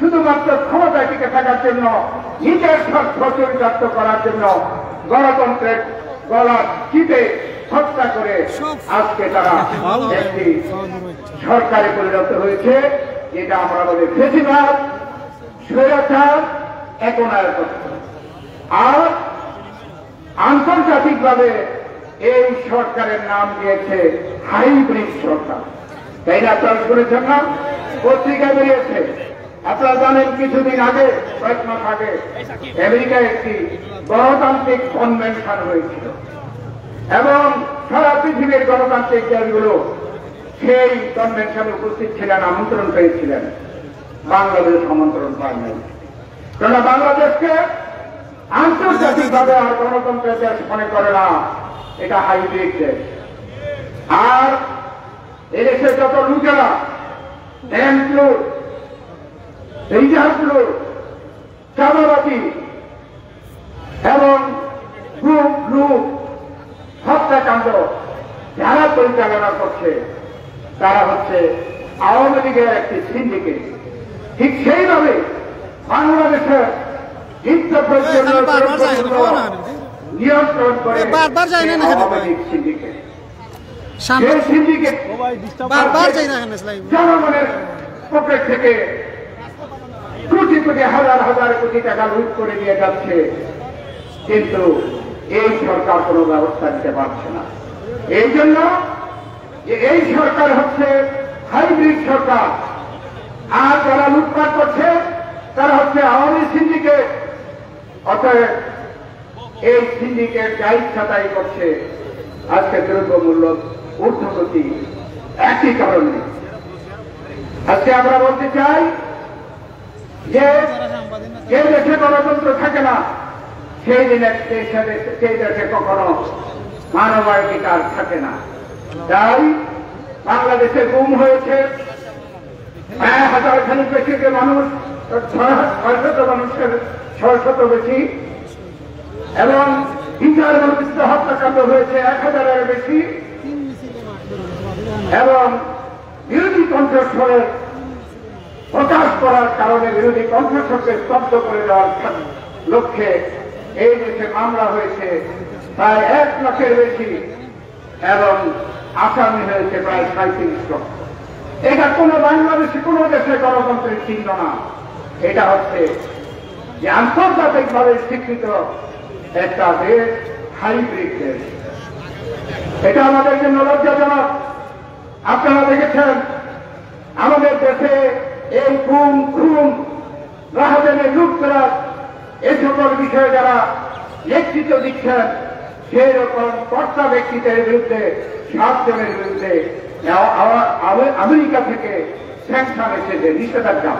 শুধুমাত্র ক্ষমতায় টিকে থাকার জন্য, নিজের স্বার্থ চরিতার্থ করার জন্য গণতন্ত্রের গলা চিপে হত্যা করে আজকে তারা একটি সরকারে পরিণত হয়েছে, যেটা আমরা বলি বেশিরভাগ স্বৈরাচার, একনায়কত্ব। আর আন্তর্জাতিকভাবে এই সরকারের নাম দিয়েছে হাইব্রিড সরকার। তাই না আপনারা শুনেছেন না? পত্রিকা বেরিয়েছে। আপনারা জানেন কিছুদিন আগে কয়েক মাস আগে আমেরিকায় একটি গণতান্ত্রিক কনভেনশন হয়েছিল। এবং সারা পৃথিবীর গণতান্ত্রিক দেশগুলো সেই কনভেনশনে উপস্থিত ছিলেন, আমন্ত্রণ পেয়েছিলেন। বাংলাদেশ আমন্ত্রণ পান নাই কেননা বাংলাদেশকে আন্তর্জাতিকভাবে আর গণতন্ত্রের দেশ মনে করে না, এটা হাইব্রিড দেশ। আর এদেশের যত লুকেরা এই জাহাজগুলো চাঁদাবাজি এবং গ্রুপ গ্রুপ হত্যাকাণ্ড যারা পরিচালনা করছে তারা হচ্ছে আওয়ামী লীগের একটি সিন্ডিকেট। ঠিক সেইভাবে বাংলাদেশের? নিয়ন্ত্রণ করে আওয়ামী লীগ সিন্ডিকেট। সেই সিন্ডিকেট জনগণের পকেট থেকে কোটি কোটি হাজার হাজার কোটি টাকা লুট করে নিয়ে যাচ্ছে। কিন্তু এই সরকার কোনো ব্যবস্থা নিতে পারছে না। এই জন্য যে এই সরকার হচ্ছে হাইব্রিড সরকার। আর যারা লুটপাট করছে, তারা হচ্ছে আওয়ামী সিন্ডিকেট। অতএব এই সিন্ডিকেট যা ইচ্ছা তাই করছে। আজকে দ্রব্যমূল্য ঊর্ধ্বগতি একই কারণে। আজকে আমরা বলতে চাই যে যে দেশে গণতন্ত্র থাকে না, সেই দিনে সেই দেশে কখনো মানবাধিকার থাকে না। তাই বাংলাদেশে গুম হয়েছে হাজার খানিক বেশি যে মানুষ, ছয় শত মানুষের ছয় শত বেশি, এবং বিচার বঞ্চিত হত্যাকাণ্ড হয়েছে এক হাজারের বেশি, এবং বিরোধী কণ্ঠস্বরের করার কারণে বিরোধী কণ্ঠস্বরকে স্তব্ধ করে দেওয়ার লক্ষ্যে এই দেশে মামলা হয়েছে প্রায় এক লাখের বেশি এবং আসামি হয়েছে প্রায় সাঁত্রিশ লক্ষ এটা কোনো বাংলাদেশে, কোনো দেশে গণতন্ত্রের চিহ্ন না। এটা হচ্ছে যে আন্তর্জাতিকভাবে স্বীকৃত একটা দেশ, হাইব্রিড দেশ। এটা আমাদের জন্য লজ্জাজনক। আপনারা দেখেছেন, আমাদের দেশে এই খুন খুন, রাহাজানে লুটতরাজ এ সকল বিষয়ে যারা নেতৃত্ব দিচ্ছেন সেই রকম কর্তা ব্যক্তিদের বিরুদ্ধে, সাতজনের বিরুদ্ধে আমেরিকা থেকে স্যাংশন এসেছে, নিষেধাজ্ঞা।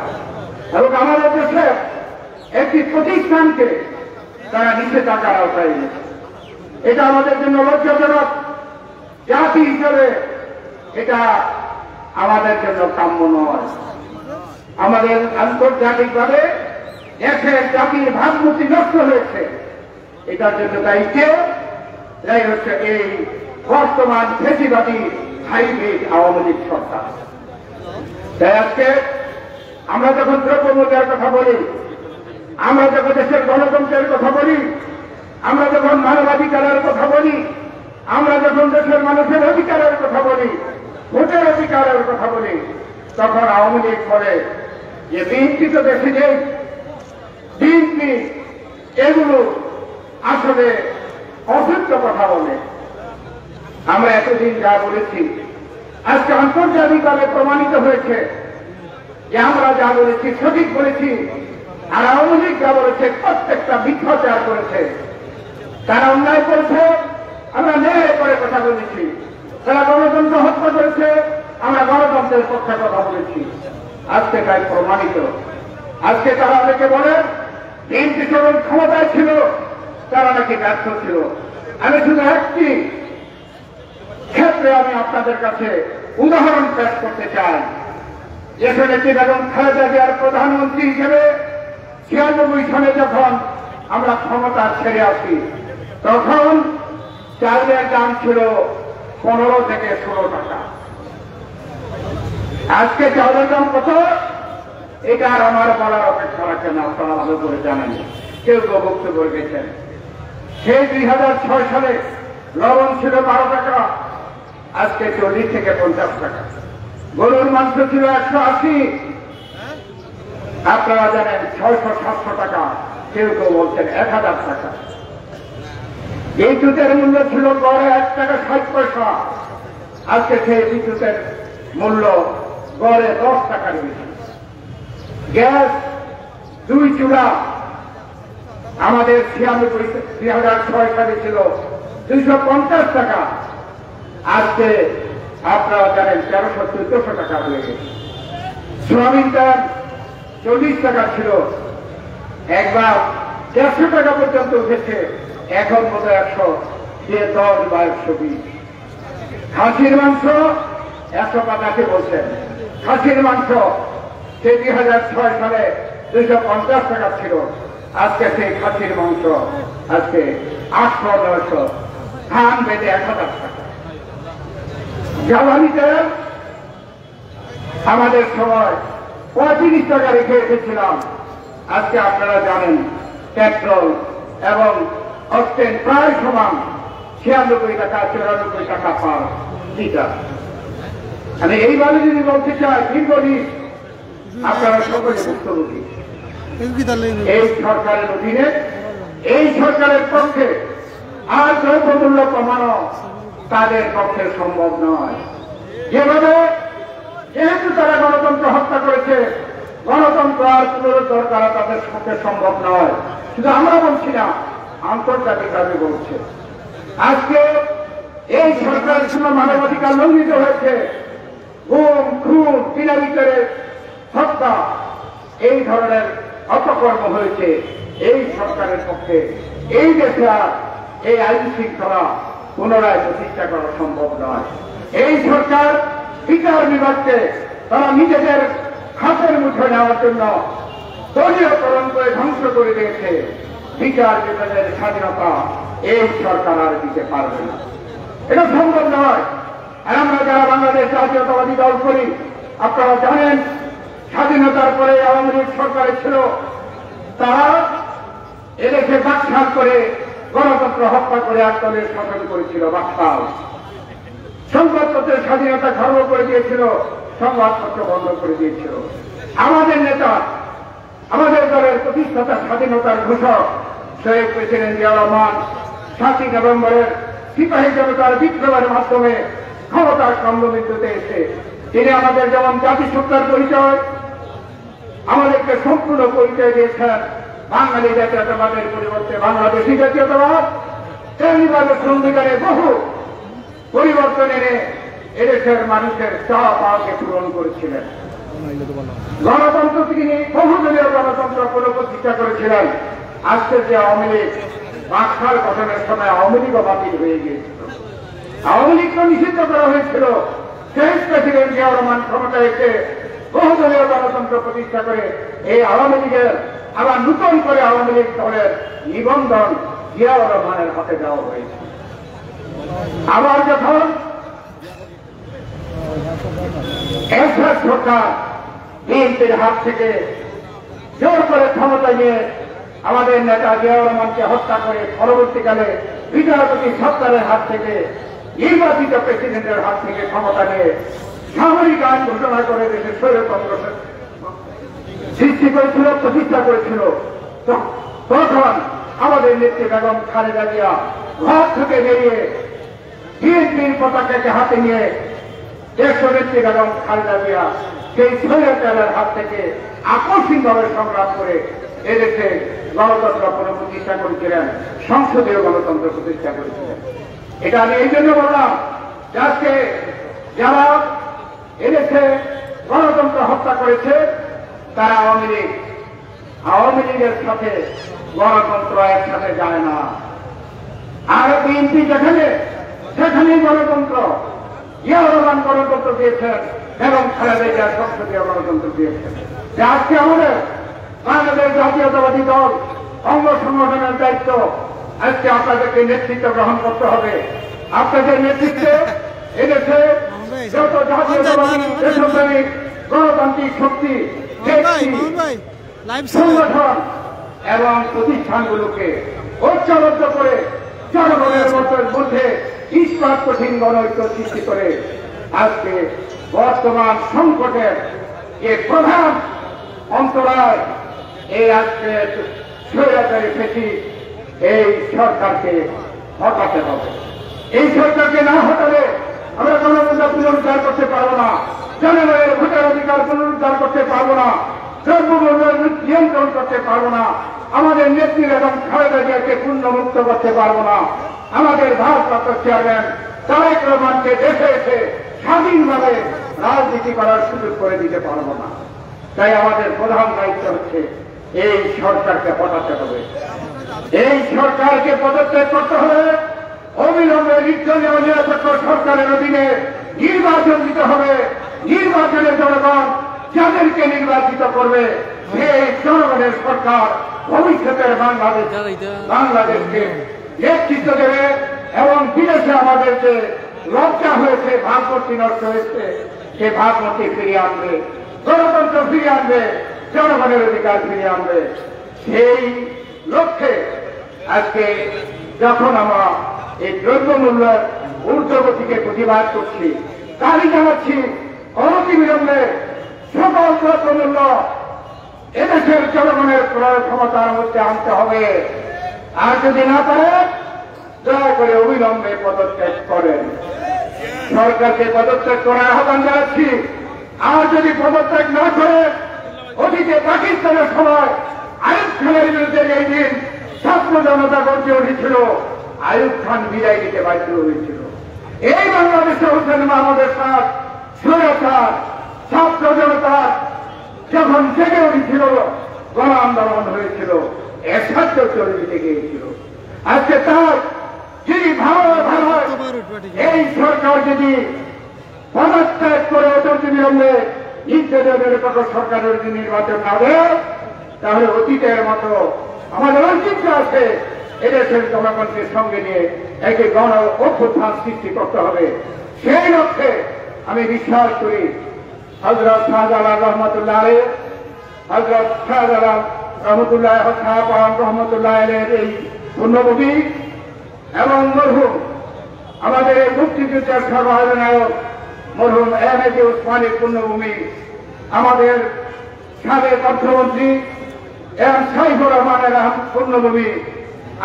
এবং আমাদের দেশে একটি প্রতিষ্ঠানকে তারা নিষেধাজ্ঞার আওতায় এনেছে। এটা আমাদের জন্য লজ্জাজনক। জাতি হিসেবে এটা আমাদের জন্য কাম্য নয়। আমাদের আন্তর্জাতিকভাবে দেশের জাতির ভাবমূর্তি নষ্ট হয়েছে। এটার জন্য দায়ী কে? তাই হচ্ছে এই বর্তমান ফেসিবাদী হাইব্রিড আওয়ামী লীগ সরকার। তাই আজকে আমরা যখন দ্রব্যমূল্যের কথা বলি, আমরা যখন দেশের গণতন্ত্রের কথা বলি, আমরা যখন মানবাধিকারের কথা বলি, আমরা যখন দেশের মানুষের অধিকারের কথা বলি, ভোটের অধিকারের কথা বলি, তখন আওয়ামী লীগ বলে যে বিএনপি তো দেশে নেই। বিএনপি এগুলো আসলে অসত্য কথা বলে। আমরা এতদিন যা বলেছি, আজকে আন্তর্জাতিকভাবে প্রমাণিত হয়েছে যে আমরা যা বলেছি সঠিক বলেছি, আর আওয়ামী লীগ যা বলেছে, প্রত্যেকটা মিথ্যাচার করেছে, তারা অন্যায় করেছে, আমরা ন্যায় করে কথা বলেছি। তারা গণতন্ত্র হত্যা করেছে, আমরা গণতন্ত্রের পক্ষে কথা বলেছি। আজকে তাই প্রমাণিত। আজকে তারা অনেকে বলে বিএনপি যখন ক্ষমতায় ছিল, তারা নাকি ব্যর্থ ছিল। আমি শুধু একটি ক্ষেত্রে আমি আপনাদের কাছে উদাহরণ পেশ করতে চাই। যেখানে কি বেগম খালেদা জিয়ার প্রধানমন্ত্রী হিসেবে ছিয়ানব্বই সালে যখন আমরা ক্ষমতা ছেড়ে আসি, তখন চাউলের দাম ছিল পনেরো থেকে ষোলো টাকা। আজকে চাউলের দাম কত এটা আর আমার বলার অপেক্ষা রাখে না, আপনারা ভালো করে জানেন। কেউ কেউ বক্তব্য গেছেন সেই দুই হাজার ছয় সালে লবণ ছিল বারো টাকা, আজকে চল্লিশ থেকে পঞ্চাশ টাকা। গরুর মাংস ছিল একশো আশি। আপনারা জানেন ছয়শো, সাতশো টাকা, কেউ কেউ বলছেন এক হাজার টাকা। এই জুতের মূল্য ছিল গড়ে এক টাকা ষাট পয়সা। আজকে সেই বিদ্যুতের মূল্য গড়ে দশ টাকার বেশি গ্যাস দুই চূড়া আমাদের ছিয়ানব্বই দুই হাজার ছয় সালে ছিল দুইশো পঞ্চাশ টাকা। আজকে আপনারা জানেন তেরোশো, চোদ্দশো টাকা হয়ে গেছে। তেল চল্লিশ টাকা ছিল। একবার দেড়শো টাকা পর্যন্ত উঠেছে। এখন মতো একশো দিয়ে দশ বা একশো বিশ। খাসির মাংস একশো পাতাকে বলছেন। খাসির মাংস, সেই দুই হাজার ছয় সালে দুইশো পঞ্চাশ টাকা ছিল। আজকে সেই খাসির মাংস, আজকে আটশো, নয়শো। ধান বেঁধে এক হাজার টাকা। জ্বালানি তেল আমাদের সময় পঁয়ত্রিশ টাকা রেখে এসেছিলাম। আজকে আপনারা জানেন, পেট্রোল এবং অক্সিজেন প্রায় সমান। ছিয়ানব্বই টাকা, চুরানব্বই টাকা পার লিটার। আমি এইভাবে যদি বলতে চাই দীর্ঘদিন আপনারা সকলে ভুক্তভোগী এই সরকারের অধীনে এই সরকারের পক্ষে আর দ্রব্যমূল্য কমানো তাদের পক্ষে সম্ভব নয়। যেভাবে যেহেতু তারা গণতন্ত্র হত্যা করেছে গণতন্ত্র আর পুনরুদ্ধার করা তাদের পক্ষে সম্ভব নয়। শুধু আমরা বলছি না আন্তর্জাতিকভাবে বলছে। আজকে এই সরকারের সময় মানবাধিকার লঙ্ঘিত হয়েছে। গুম খুন বিনা বিচারে হত্যা এই ধরনের অপকর্ম হয়েছে এই সরকারের পক্ষে। এই দেশে আর এই আইন শৃঙ্খলা পুনরায় প্রতিষ্ঠা করা সম্ভব নয়। এই সরকার বিচার বিভাগকে তারা নিজেদের হাতের মুঠে নেওয়ার জন্য দলীয়করণ করে ধ্বংস করে দিয়েছে। বিচার বিভাগের স্বাধীনতা এই সরকার আর দিতে পারবে না। এটা সম্ভব নয়। আর আমরা যারা বাংলাদেশ জাতীয়তাবাদী দল করি, আপনারা জানেন, স্বাধীনতার পরে আওয়ামী লীগ সরকারে ছিল। তারা এদেশে বাকশাল করে গণতন্ত্র হত্যা করে আত্মদের শাসন করেছিল, বাকশাল। সংবাদপত্রের স্বাধীনতা খর্ব করে দিয়েছিল, সংবাদপত্র বন্ধ করে দিয়েছিল। আমাদের নেতা, আমাদের দলের প্রতিষ্ঠাতা স্বাধীনতার ঘোষক শহীদ প্রেসিডেন্ট জিয়া রহমান, সাতই নভেম্বরের সিপাহী জনতার বিপ্লবের মাধ্যমে ক্ষমতার কন্দবিন্দুতে এসে তিনি আমাদের যেমন জাতিসত্তার পরিচয়, আমাদেরকে সম্পূর্ণ পরিচয় দিয়েছেন। বাঙালি জাতীয়তাবাদের পরিবর্তে বাংলাদেশি জাতীয়তাবাদ। তেমনিভাবে সংবিধানে বহু পরিবর্তন এনে এদেশের মানুষের চাওয়া পাওয়াকে পূরণ করেছিলেন। গণতন্ত্র তিনি বহুদলীয় গণতন্ত্র পুনঃপ্রতিষ্ঠা করেছিলেন। আজকে যে আওয়ামী লীগ বাকশাল গঠনের সময় আওয়ামী লীগও বাতিল হয়ে গিয়েছিল আওয়ামী লীগকে নিষিদ্ধ করা হয়েছিল। শেষ প্রেসিডেন্ট জিয়া রহমান ক্ষমতা এসে বহুদলীয় গণতন্ত্র প্রতিষ্ঠা করে এই আওয়ামী লীগের আবার নতুন করে আওয়ামী লীগ দলের নিবন্ধন জিয়াউর রহমানের হাতে দেওয়া হয়েছে। আবার যখন এরশাদ সরকার বিএনপির হাত থেকে জোর করে ক্ষমতা নিয়ে আমাদের নেতা জিয়াউর রহমানকে হত্যা করে পরবর্তীকালে বিচারপতি সরকারের হাত থেকে নির্বাচিত প্রেসিডেন্টের হাত থেকে ক্ষমতা নিয়ে সামরিক আইন ঘোষণা করে দেশের স্বৈরতন্ত্র সৃষ্টি করেছিল, প্রতিষ্ঠা করেছিল। তখন আমাদের নেত্রী বেগম খালেদা জিয়া ঘর থেকে বেরিয়ে বিএনপির পতাকাকে হাতে নিয়ে দেড়শো নেত্রী বেগম খালেদা জিয়া সেই স্বৈরাচারের হাত থেকে আকস্মিকভাবে সংগ্রাম করে এদেশে গণতন্ত্র পুনঃপ্রতিষ্ঠা করেছিলেন, সংসদীয় গণতন্ত্র প্রতিষ্ঠা করেছিলেন। এটা আমি এই জন্য বললাম যে আজকে যারা এদেশে গণতন্ত্র হত্যা করেছে, তারা আওয়ামী লীগ। আওয়ামী লীগের সাথে গণতন্ত্র একসাথে যায় না। আর বিএনপি যেখানে, সেখানেই গণতন্ত্র। জিয়াউর রহমান গণতন্ত্র দিয়েছেন এবং খালেদা জিয়া সংসদীয় গণতন্ত্র দিয়েছেন। যে আজকে আমাদের বাংলাদেশ জাতীয়তাবাদী দল অঙ্গ সংগঠনের দায়িত্ব আজকে আপনাদেরকে নেতৃত্ব গ্রহণ করতে হবে। আপনাদের নেতৃত্বে এদেশে যত জাতীয়তাবাদী দেশপ্রেমিক গণতান্ত্রিক শক্তি সংগঠন এবং প্রতিষ্ঠানগুলোকে ঐক্যবদ্ধ করে জনগণের মতের মধ্যে ইস্পাত কঠিন গণৈক্য সৃষ্টি করে আজকে বর্তমান সংকটের যে প্রধান অন্তরায় এই আজকে স্বৈরাচারী পেশি এই সরকারকে হটাতে হবে। এই সরকারকে না হটালে আমরা গণতন্ত্র পুনরুদ্ধার করতে পারব না। জনগণের ভোটার অধিকার পুনরুদ্ধার করতে পারব না। দ্রব্যমূল্যের নিয়ন্ত্রণ করতে পারব না। আমাদের নেত্রীর এবং খালেদা জিয়াকে মুক্ত করতে পারব না। আমাদের ভারপ্রাপ্ত চেয়ারম্যান তারেক রহমানকে দেশে এসে স্বাধীনভাবে রাজনীতি করার সুযোগ করে দিতে পারব না। তাই আমাদের প্রধান দায়িত্ব হচ্ছে এই সরকারকে হটাতে হবে। এই সরকারকে পদত্যাগ করতে হবে অবিলম্বে নির্দলীয় নিরপেক্ষ সরকারের অধীনে নির্বাচন দিতে হবে। নির্বাচনের জনগণ যাদেরকে নির্বাচিত করবে সেই জনগণের সরকার ভবিষ্যতের বাংলাদেশ বাংলাদেশকে নেতৃত্ব দেবে এবং বিদেশে আমাদের যে লজ্জা হয়েছে ভাবমূর্তি নষ্ট হয়েছে সে ভাবমূর্তি ফিরিয়ে আনবে গণতন্ত্র ফিরিয়ে আনবে জনগণের অধিকার ফিরিয়ে আনবে। সেই লক্ষ্যে আজকে যখন আমরা এই দ্রব্যমূল্য ঊর্ধ্বগতিকে প্রতিবাদ করছি, তারই জানাচ্ছি অনতিবিলম্বে সকল দ্রব্যমূল্য এদেশের জনগণের ক্রয় ক্ষমতার মধ্যে আনতে হবে। আর যদি না পারে, দয়া করে অবিলম্বে পদত্যাগ করেন। সরকারকে পদত্যাগ করার আহ্বান জানাচ্ছি। আর যদি পদত্যাগ না করে, অতীতে পাকিস্তানের সময় আয়ুব খানের বিরুদ্ধে এই দিন ছাত্র জনতা গর্জে উঠেছিল। আয়ুব খান বিদায় দিতে বাধ্য হয়েছিল। এই বাংলাদেশে হোসেন মাহমুদের সাথ স্বৈরাচার, ছাত্র জনতার যখন জেগে উঠেছিল, গণ আন্দোলন হয়েছিল একসাথে চলে দিতে গিয়েছিল। আজকে তার যিনি ভালো ভালো এই সরকার যদি পদত্যাগ করে অত্যন্ত বিলম্বে ইন্টারনেট নিরপেক্ষ সরকারের যদি নির্বাচন না দেয় তাহলে অতীতের মতো আমাদের ঐতিহ্য আছে। এদেশের জনগণকে সঙ্গে নিয়ে একে গণ অভ্যুত্থান সৃষ্টি করতে হবে। সেই লক্ষ্যে আমি বিশ্বাস করি হজরত শাহজালাল রহমতুল্লাহ হজরত শাহজালাল রহমতুল্লাহ শাহপান রহমতুল্লাহ এই পুণ্যভূমি এবং মরহুম, আমাদের এই মুক্তিযুদ্ধের সর্বাধিনায়ক মরহুম এম এ কে উসমানের পুণ্যভূমি আমাদের সাবেক অর্থমন্ত্রী সাইফুর রহমানের পুণ্যভূমি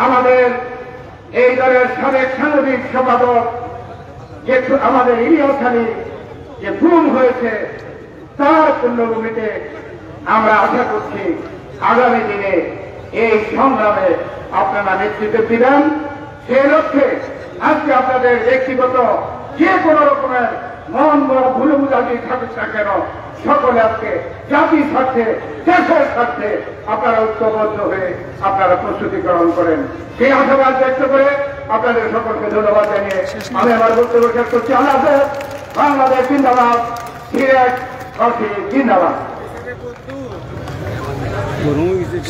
আমাদের এই দলের সাবেক সাংগঠনিক সম্পাদক যে আমাদের ইলিয়াস আলী যে গুম হয়েছে, তার পুণ্যভূমিতে আমরা আশা করছি আগামী দিনে এই সংগ্রামে আপনারা নেতৃত্ব দিবেন। সেই লক্ষ্যে আজকে আপনাদের ব্যক্তিগত যে কোনো রকমের মন বড় ভুলে বুঝাতি থাকুক না কেন, সকলে আজকে জাতির স্বার্থে, দেশের স্বার্থে আপনারা ঐক্যবদ্ধ হয়ে আপনারা প্রস্তুতি গ্রহণ করেন। সেই আশাবাদ ব্যক্ত করে আপনাদের সকলকে ধন্যবাদ জানিয়ে আমি আমার বক্তব্য শেষ করছি। আল্লাহ বাংলাদেশ জিন্দাবাদ, সিরাজ কফি জিন্দাবাদ। হয়ে গেছে